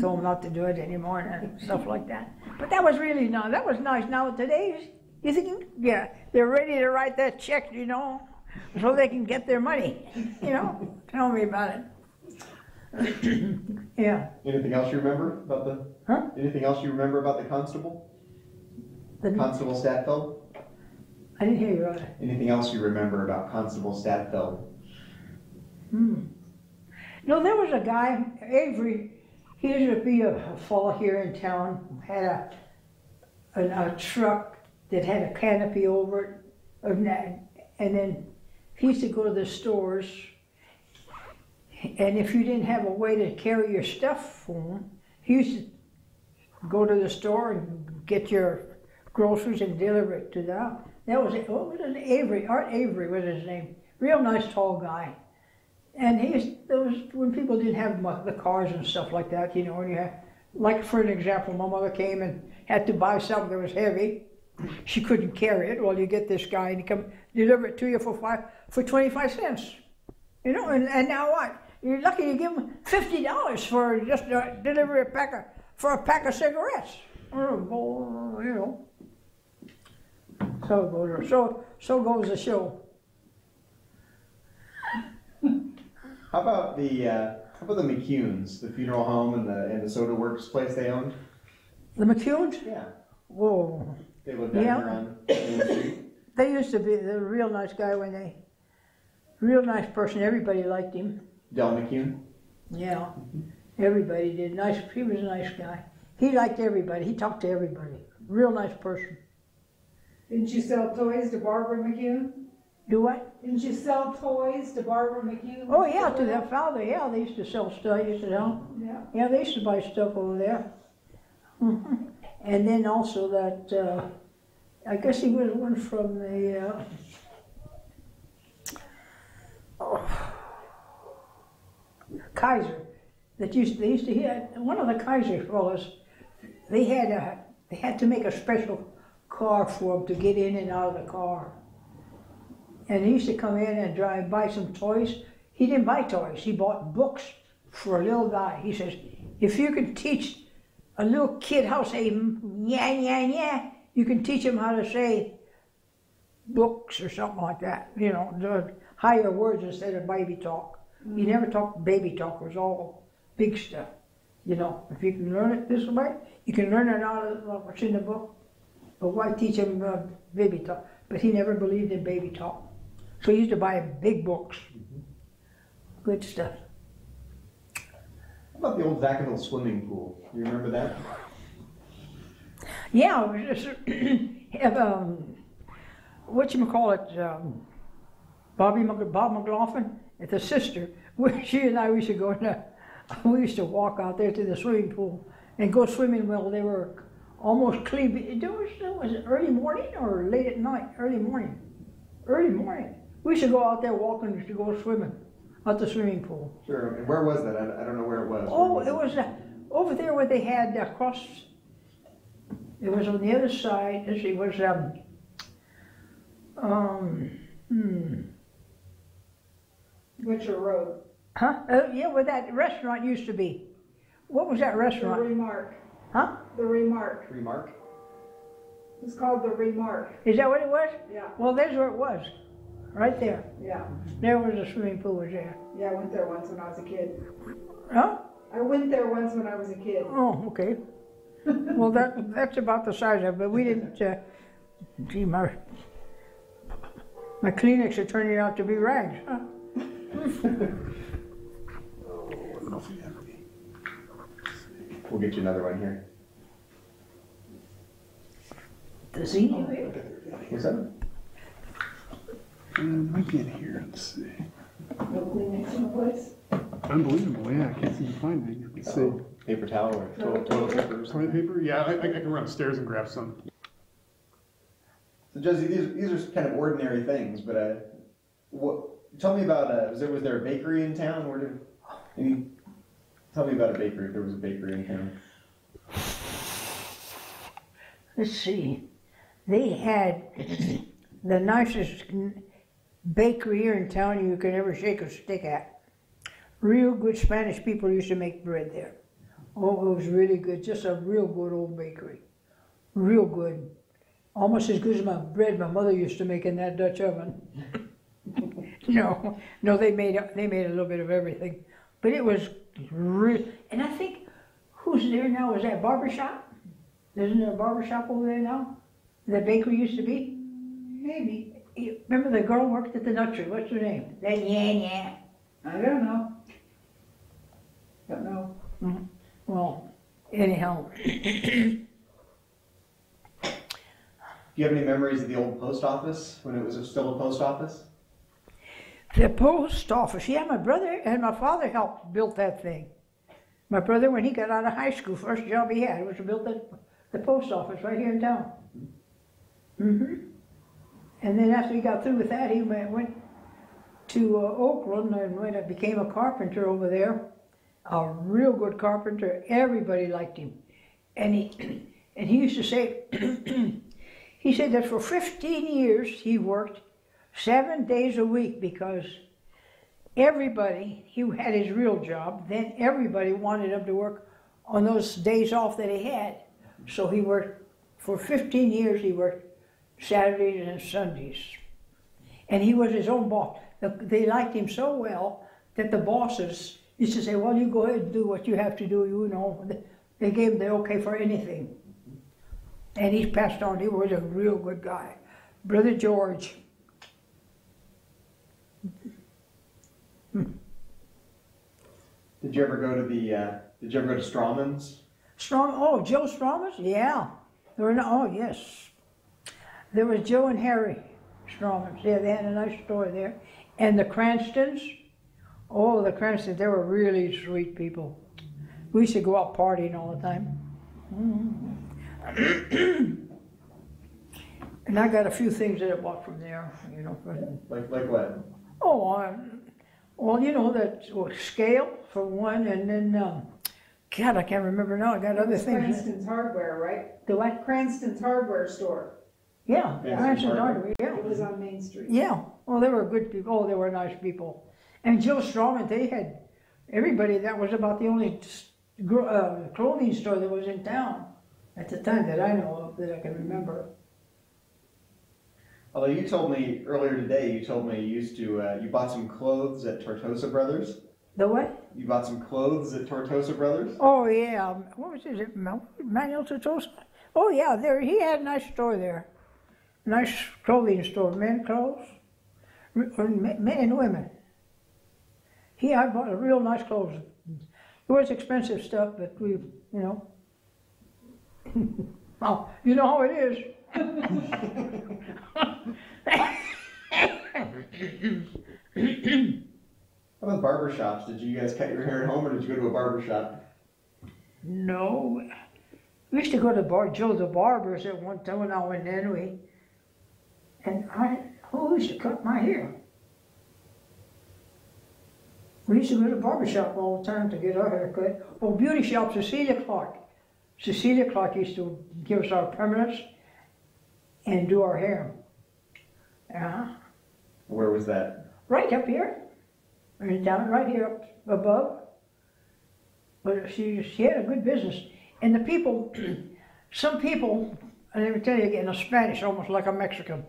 told him not to do it anymore and stuff like that. But that was really nice, that was nice. Now today, you think, yeah, they're ready to write that check, you know, so they can get their money, you know? Tell me about it. yeah. Anything else you remember about the? Huh? Anything else you remember about the constable? The- Constable Statfeld? I didn't hear you right. Anything else you remember about Constable Statfeld? Hmm. No, there was a guy, Avery, he used to be a, a fellow here in town, had a, a, a truck that had a canopy over it, and then he used to go to the stores, and if you didn't have a way to carry your stuff for him, he used to go to the store and get your groceries and deliver it to them. That was it. What was his Avery? Art Avery was his name. Real nice tall guy. And he was, was when people didn't have the cars and stuff like that, you know, and you had, like for an example, my mother came and had to buy something that was heavy. She couldn't carry it. Well, you get this guy and he come deliver it to you for five for twenty five cents. You know, and, and now what? You're lucky to give him fifty dollars for just uh, deliver a pack of for a pack of cigarettes. You know. So goes so so goes the show. How about the, uh, how about the McCunes, the funeral home and the, and the soda works place they owned? The McCunes? Yeah. Whoa. They lived down Yeah. here on Main Street. They used to be they a real nice guy when they real nice person. Everybody liked him. Del McCune? Yeah. Everybody did. Nice he was a nice guy. He liked everybody. He talked to everybody. Real nice person. Didn't you sell toys to Barbara McCune? Do what? Didn't you sell toys to Barbara McCune? Oh yeah, to their father, yeah, they used to sell stuff, you to. Yeah. Yeah, they used to buy stuff over there. And then also that, uh, I guess he was one from the, uh, oh, Kaiser, that used, they used to, he had, one of the Kaiser fellows, they had a, they had to make a special car for him to get in and out of the car. And he used to come in and drive, buy some toys. He didn't buy toys, he bought books for a little guy. He says, if you can teach a little kid how to say yeah, yeah, yeah, you can teach him how to say books or something like that. You know, the higher words instead of baby talk. He never talked baby talk. It was all big stuff. You know, if you can learn it this way, you can learn it out of what's in the book. But why teach him uh, baby talk? But he never believed in baby talk. So he used to buy big books. Good stuff. How about the old Vacaville swimming pool? You remember that? Yeah, it was just, um, what you call it, um, Bobby Bob McLaughlin, it's a sister. She and I we used to go we used to walk out there to the swimming pool and go swimming while they were almost clean. It was, was it early morning or late at night? Early morning. Early morning. We should go out there walking to go swimming at the swimming pool. Sure. And where was that? I, I don't know where it was. Oh, Where it was uh, over there where they had uh, across. It was on the other side. Let's see, it was um, um, hmm, Butcher Road, huh? Uh, yeah, where that restaurant used to be. What was that restaurant? the restaurant? Remark, Huh? the Remark. Remark? It's called the Remark. Is that what it was? Yeah, Well, there's where it was, right there. yeah, There was a swimming pool. Was there? yeah. I went there once when I was a kid. Huh? I went there once when I was a kid. Oh, okay. well, that that's about the size of it. But we didn't. Uh, gee, my my Kleenex are turning out to be rags. Huh? We'll get you another one here. Does he? What's that? Uh, might be in here. Let's see. No Kleenex in place. Unbelievable. Yeah, I can't seem to find it. Let's see. Paper towel or toilet, toilet paper or something? Toilet paper? Yeah, I, I I can run upstairs and grab some. So Josie, these, these are kind of ordinary things, but uh, what? Tell me about. Uh, was there was there a bakery in town? Where did? Any, tell me about a bakery. If there was a bakery in town. Let's see. They had the nicest bakery here in town you could ever shake a stick at. Real good Spanish people used to make bread there. Oh, it was really good. Just a real good old bakery. Real good. Almost as good as my bread my mother used to make in that Dutch oven. no, no, they made they made a little bit of everything, but it was real. And I think who's there now? Is that barber shop? Isn't there a barber shop over there now? The bakery used to be. Maybe. You Remember the girl worked at the Nut Tree? What's her name? That yeah yeah. I don't know. Don't know. Well, anyhow, Do you have any memories of the old post office when it was still a post office? the post office. Yeah, my brother and my father helped build that thing. My brother, when he got out of high school, first job he had was to build the, the post office right here in town. hmm And then after he got through with that, he went, went to uh, Oakland and went and became a carpenter over there. A real good carpenter. Everybody liked him. And he, and he used to say, he said that for 15 years he worked seven days a week because everybody, he had his real job, then everybody wanted him to work on those days off that he had. So he worked, for 15 years, he worked Saturdays and Sundays. And he was his own boss. They liked him so well that the bosses used to say, well, you go ahead and do what you have to do, you know. They gave him the okay for anything. And he's passed on. He was a real good guy. Brother George. Did you ever go to the? Uh, did you ever go to Strawman's? Strong, oh, Joe Stromas? Yeah. There were no, oh, yes. There was Joe and Harry Stromans. Yeah, they had a nice store there. And the Cranstons, oh, the Cranstons, they were really sweet people. We used to go out partying all the time. Mhm. and I got a few things that I bought from there, you know. for- Like like what? Oh, um, well, you know, that well, scale for one, and then, um, God, I can't remember now. I got other It's things. Cranston's Hardware, right? The what? Cranston's Hardware store. Yeah, Yeah, Cranston Hardware. Hardware, yeah. It was on Main Street. Yeah, well, they were good people. Oh, they were nice people. And Joe Strawman, they had everybody. That was about the only gr- uh, clothing store that was in town. at the time that I know of, that I can remember. Although you told me earlier today, you told me you used to, uh, you bought some clothes at Tortosa Brothers. The what? You bought some clothes at Tortosa Brothers? Oh, yeah, what was it, Mal- Manuel Tortosa? Oh, yeah, there, he had a nice store there. Nice clothing store, men clothes, men and women. He, I bought a real nice clothes. It was expensive stuff, but we, you know. Oh, you know how it is. How about barber shops? Did you guys cut your hair at home or did you go to a barber shop? No, we used to go to Bar, Joe the Barber's at one time now and then we, and I, who used to cut my hair? We used to go to the barber shop all the time to get our hair cut. Oh, beauty shop, Cecilia Clark. Cecilia Clark used to give us our permanents and do our hair. Uh-huh. Where was that? Right up here, and down right here up above. But she she had a good business, and the people, some people, and let me tell you again, a Spanish, almost like a Mexican,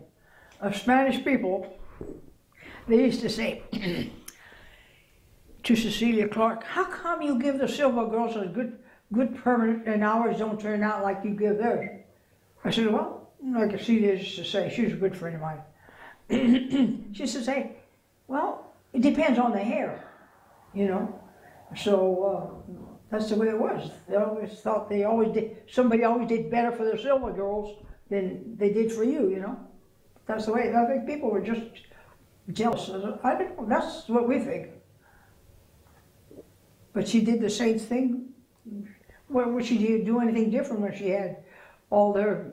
a Spanish people, they used to say to Cecilia Clark, "How come you give the Silva Girls a good good permanent, and ours don't turn out like you give theirs?" I said, "Well, like Cecilia used to say, she was a good friend of mine." she used to say, well, it depends on the hair, you know. So uh, that's the way it was. They always thought they always did. Somebody always did better for the Silva girls than they did for you, you know. That's the way. I think people were just jealous. I don't. That's what we think. But she did the same thing. Well, would she do anything different when she had all their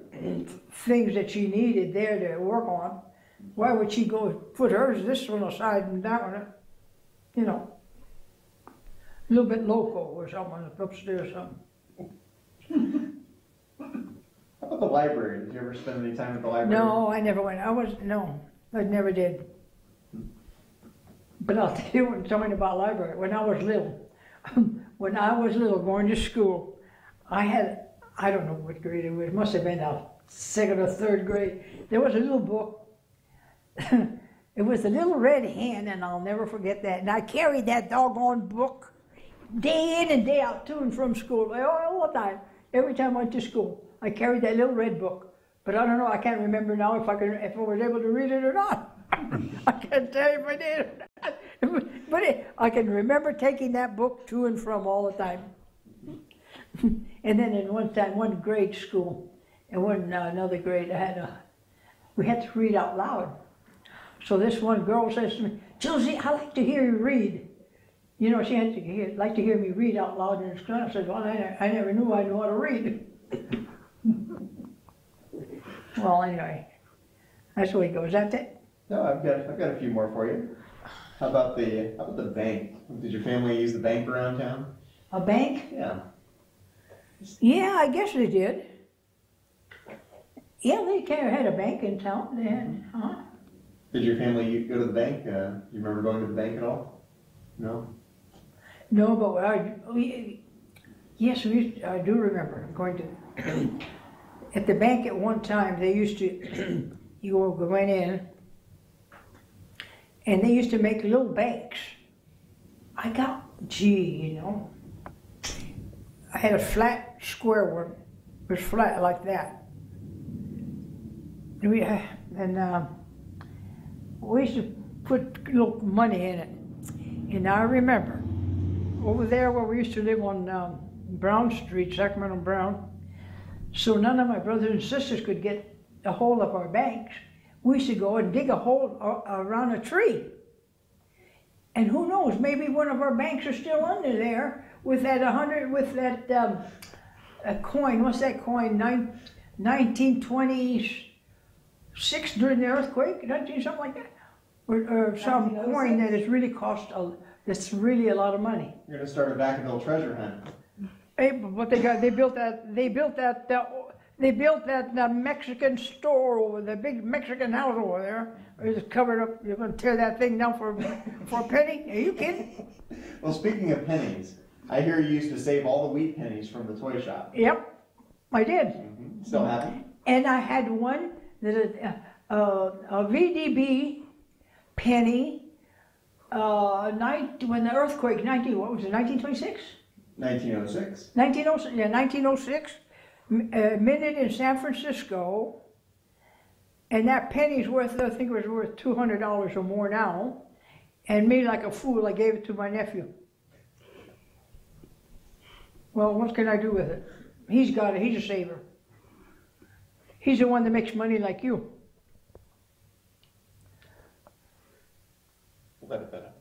things that she needed there to work on? Why would she go put hers this one aside and that one, you know, a little bit local or something upstairs or something? How about the library? Did you ever spend any time at the library? No, I never went. I was no, I never did. But I'll tell you something about library. When I was little, when I was little, going to school, I had I don't know what grade it was. It must have been a second or third grade. There was a little book. it was a little red hen, and I'll never forget that. And I carried that doggone book day in and day out to and from school all the time. Every time I went to school, I carried that little red book. But I don't know. I can't remember now if I could, if I was able to read it or not. I can't tell if I did. or not. But it, I can remember taking that book to and from all the time. and then in one time, one grade school, and one uh, another grade, I had a, we had to read out loud. So this one girl says to me, Josie, I like to hear you read. You know, she had to hear, like to hear me read out loud in class. I said, well, I, I never knew I knew how to read. well, anyway, that's the way it goes. That's it. No, I've got I've got a few more for you. How about the how about the bank? Did your family use the bank around town? A bank? Yeah. Yeah, I guess they did. Yeah, they kind of had a bank in town. They had, huh? Did your family go to the bank? Uh, you remember going to the bank at all? No. No, but I, we, yes, we, I do remember going to, at the bank at one time, they used to, you went in, and they used to make little banks. I got, gee, you know, I had a flat square one, it was flat like that. And we, uh, and, um, we used to put little money in it. And I remember, over there where we used to live on um, Brown Street, Sacramento Brown, so none of my brothers and sisters could get a hold of our banks. We used to go and dig a hole around a tree. And who knows, maybe one of our banks are still under there with that 100, with that um, a coin. What's that coin? Nine, 1926 during the earthquake, 19 something like that. Or, or some coin that has really cost a, that's really a lot of money. You're gonna start a Vacaville treasure hunt. But they got, they built that, they built that, they built that uh, Mexican store over, the big Mexican house over there. It's covered up, you're gonna tear that thing down for, for a penny? Are you kidding? Well, speaking of pennies, I hear you used to save all the wheat pennies from the toy shop. Yep, I did. Mhm. Still happy? And I had one that uh, uh, a VDB penny. Uh, nine, when the earthquake, 19, what was it, 1926? 1906. 1906, yeah, 1906, uh, in San Francisco. And that penny's worth, I think it was worth $200 or more now. And me, like a fool, I gave it to my nephew. Well, what can I do with it? He's got it, he's a saver. He's the one that makes money like you. Let it that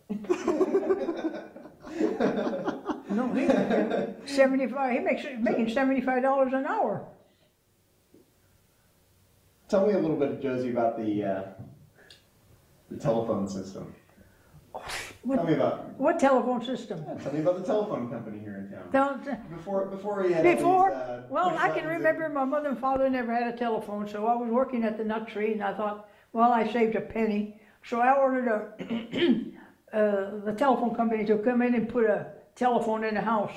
No, he, 75, he makes, making $75 an hour. Tell me a little bit, Josie, about the uh, the telephone system. Tell me about What telephone system? tell me about the telephone company here in town. Don't, Before before he had Before, these, uh, well, I can remember and- my mother and father never had a telephone, so I was working at the nut tree, and I thought, well, I saved a penny, so I ordered a uh, the telephone company to come in and put a telephone in the house.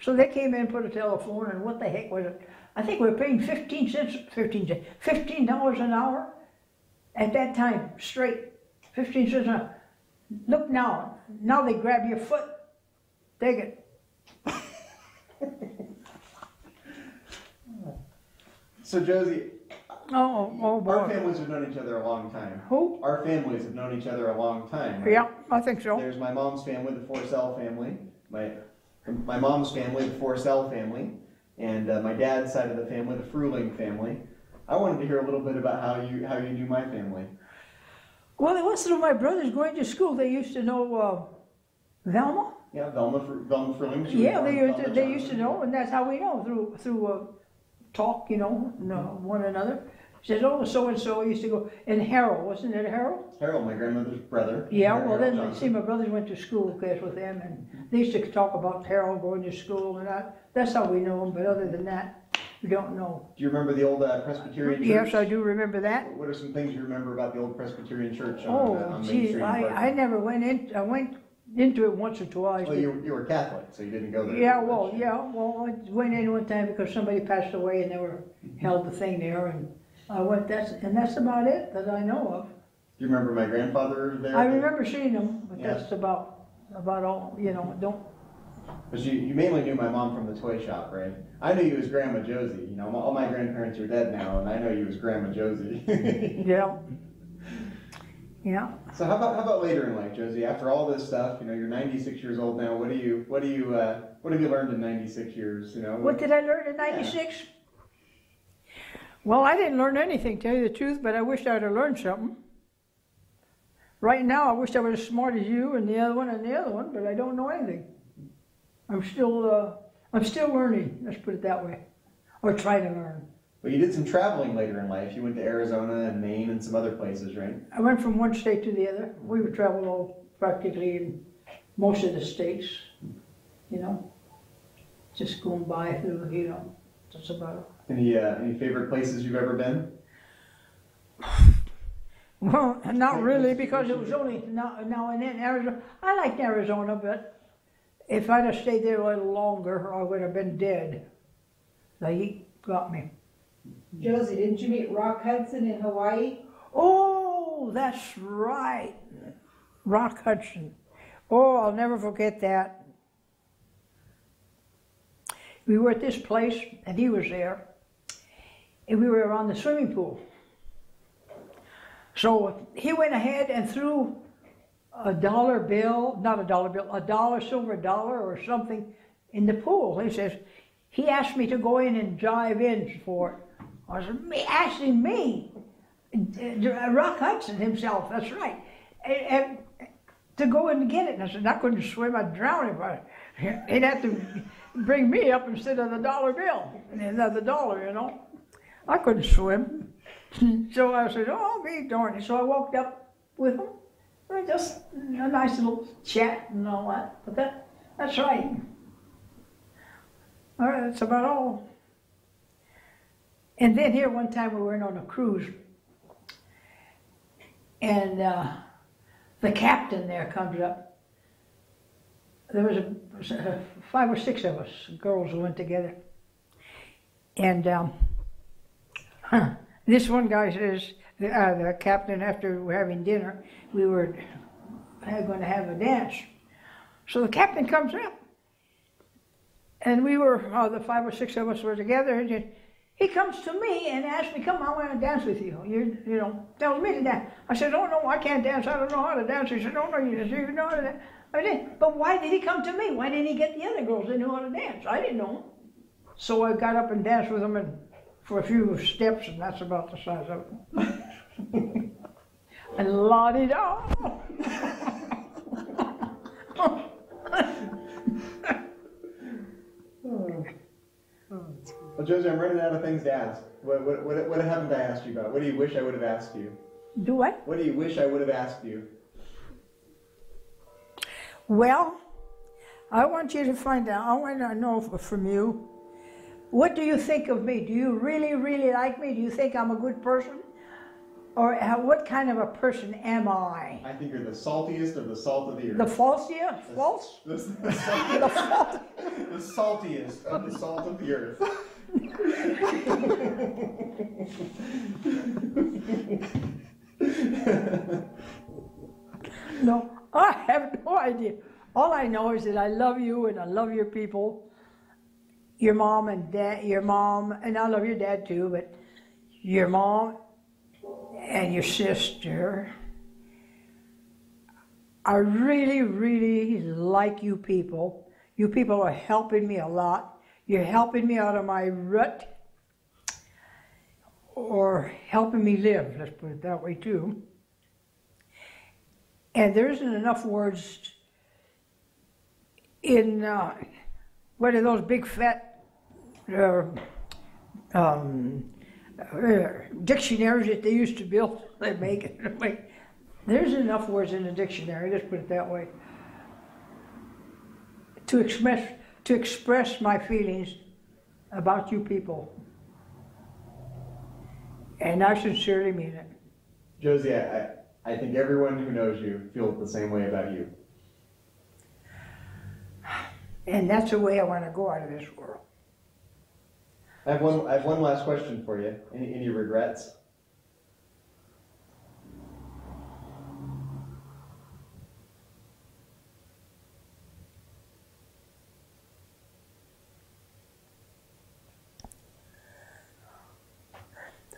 So they came in put a telephone, and what the heck was it? I think we were paying fifteen cents, fifteen cents, fifteen dollars an hour at that time, straight, fifteen cents an hour. Look now, now they grab your foot, take it. So Josie, Oh, oh, oh our families have known each other a long time. Who? Our families have known each other a long time. right? Yeah, I think so. There's my mom's family, the Forcell family. My my mom's family, the Forcell family, and uh, my dad's side of the family, the Fruhling family. I wanted to hear a little bit about how you how you knew my family. Well, it was through my brothers going to school. They used to know uh, Velma. Yeah, Velma Fr- Velma Fruhling. Yeah, they used to, Velma they used to know, and that's how we know through through uh, talk, you know, uh, one another. Says, oh, so and so used to go. And Harold, wasn't it Harold? Harold, my grandmother's brother. Yeah. Harold Well, then Johnson. see, my brothers went to school class with them, and they used to talk about Harold going to school, and that. That's how we know him. But other than that, we don't know. Do you remember the old uh, Presbyterian church? Yes, I do remember that. What are some things you remember about the old Presbyterian church on, uh, Oh, on Main gee, I, I never went in. I went into it once or twice. Well, you, you were Catholic, so you didn't go there. Yeah, well, yeah, well, I went in one time because somebody passed away and they were held the thing there, and I went. That's and that's about it that I know of. Do you remember my grandfather there? I remember seeing him, but Yeah. that's about about all. You know, don't. Because you, you mainly knew my mom from the toy shop, right? I knew you as Grandma Josie. You know, all my grandparents are dead now, and I know you as Grandma Josie. Yeah. Yeah. so how about how about later in life, Josie? After all this stuff, you know, you're 96 years old now. What do you what do you uh, what have you learned in 96 years? You know, What did I learn in '96? Well, I didn't learn anything, tell you the truth, but I wish I'd have learned something. Right now, I wish I was as smart as you and the other one and the other one, but I don't know anything. I'm still, uh, I'm still learning. Let's put it that way, or try to learn. Well, you did some traveling later in life. You went to Arizona and Maine and some other places, right? I went from one state to the other. We would travel all practically in most of the states, you know, just going by through, you know, that's about it. Any uh, any favorite places you've ever been? Well, not really, because it was only now, now and then Arizona. I liked Arizona, but if I'd have stayed there a little longer, I would have been dead. The heat got me. Josie, didn't you meet Rock Hudson in Hawaii? Oh, that's right. Rock Hudson. Oh, I'll never forget that. We were at this place, and he was there, and we were around the swimming pool. So he went ahead and threw a dollar bill, not a dollar bill, a dollar, silver dollar or something in the pool. He says, he asked me to go in and dive in for it. I said, me, asking me? Uh, Rock Hudson himself, that's right. And, and to go in and get it. And I said, I couldn't swim, I'd drown if I, he'd have to bring me up instead of the dollar bill, another dollar, you know. I couldn't swim. so I said, oh, be darned. So I walked up with him. And just a nice little chat and all that. But that, that's right. All right, that's about all. And then here one time we went on a cruise. And uh, the captain there comes up. There was, a, five or six of us, girls who went together. And um, this one guy says, the, uh, the captain, after having dinner, we were going to have a dance. So the captain comes up. And we were, the five or six of us were together, and he- he comes to me and asks me, come, I want to dance with you. You, you know, tells me to dance. I said, oh, no, I can't dance. I don't know how to dance. He said, no, no, you, you know how to dance. I did. But why did he come to me? Why didn't he get the other girls that knew how to dance? I didn't know. So I got up and danced with him and for a few steps, and that's about the size of it. and la di da. Well, Josie, I'm running out of things to ask. What, what, what, what haven't I asked you about? What do you wish I would have asked you? Do what? What do you wish I would have asked you? Well, I want you to find out, I want to know from you, what do you think of me? Do you really, really like me? Do you think I'm a good person? Or how, what kind of a person am I? I think you're the saltiest of the salt of the earth. The falsiest? False? The, the, The false? the saltiest of the salt of the earth. No, I have no idea. All I know is that I love you and I love your people, your mom and dad, your mom, and I love your dad too, but your mom and your sister. I really, really like you people. You people are helping me a lot. You're helping me out of my rut or helping me live, let's put it that way too. And there isn't enough words in uh, what are those big fat uh, um, uh, dictionaries that they used to build? They make it. Like, there's enough words in the dictionary. Let's put it that way. To express to express my feelings about you people, and I sincerely mean it. Josie, I, I, I think everyone who knows you feels the same way about you. And that's the way I want to go out of this world. I have one. I have one last question for you. Any, any regrets?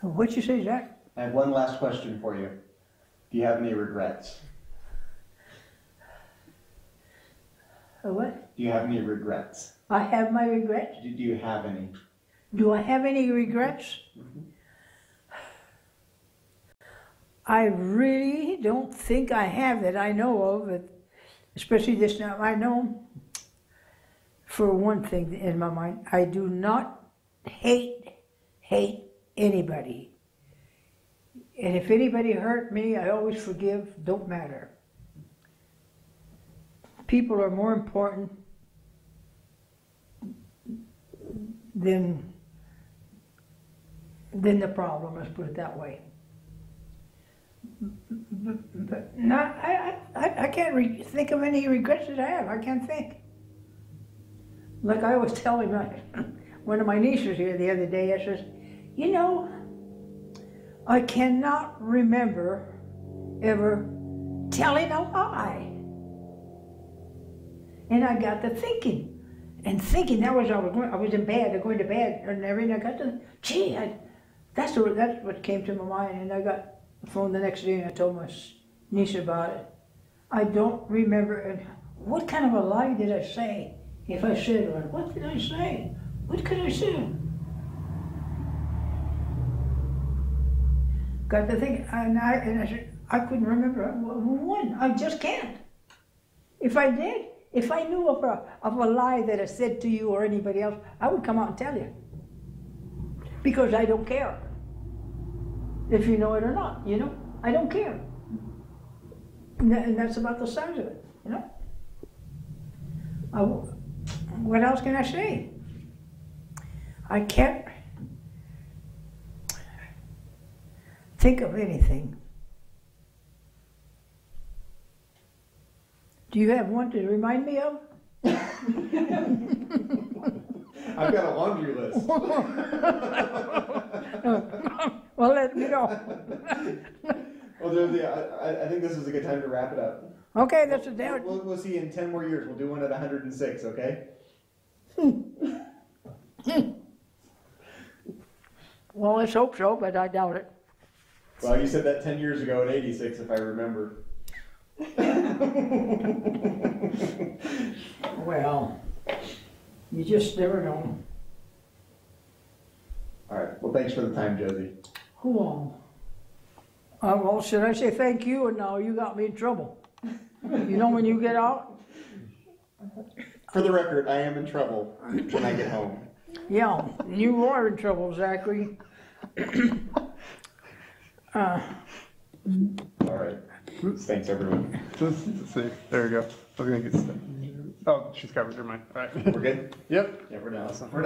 What'd you say, Jack? I have one last question for you. Do you have any regrets? A what? Do you have any regrets? I have my regrets. Do, do you have any? Do I have any regrets? I really don't think I have that I know of, but especially this now. I know, for one thing in my mind, I do not hate, hate anybody. And if anybody hurt me, I always forgive, don't matter. People are more important than than the problem. Let's put it that way. But, not, I, I, I can't think of any regrets that I have. I can't think. Like I was telling my one of my nieces here the other day, I says, you know, I cannot remember ever telling a lie. And I got to thinking, and thinking that was I was going, I was in bed, going to bed, and everything. I got to, gee, I, that's what that's what came to my mind. And I got the phone the next day, and I told my niece about it. I don't remember. And what kind of a lie did I say? If I said one, what did I say? What could I say? Got to think, and I and I said I couldn't remember one. I just can't. If I did, if I knew of a, of a lie that I said to you or anybody else, I would come out and tell you. Because I don't care. If you know it or not, you know? I don't care. And, that's about the size of it, you know? I w what else can I say? I can't think of anything. Do you have one to remind me of? I've got a laundry list. Well, let me know. Well, Josie, I, I, think this is a good time to wrap it up. Okay, that's a damn, We'll, we'll see you in ten more years. We'll do one at hundred and six, okay? well, let's hope so, but I doubt it. Well, you said that ten years ago at eighty-six, if I remember. Well, you just never know. All right. Well, thanks for the time, Josie. Cool. Uh, well, should I say thank you, and now you got me in trouble? You know when you get out? For the record, I am in trouble when I get home. Yeah, you are in trouble, Zachary. Uh, All right. Thanks, everyone. Let's, let's see. There we go. I was gonna get. Oh, she's covered. Never mind. All right. We're good. Yep. Yeah, we're done. Awesome. We're done.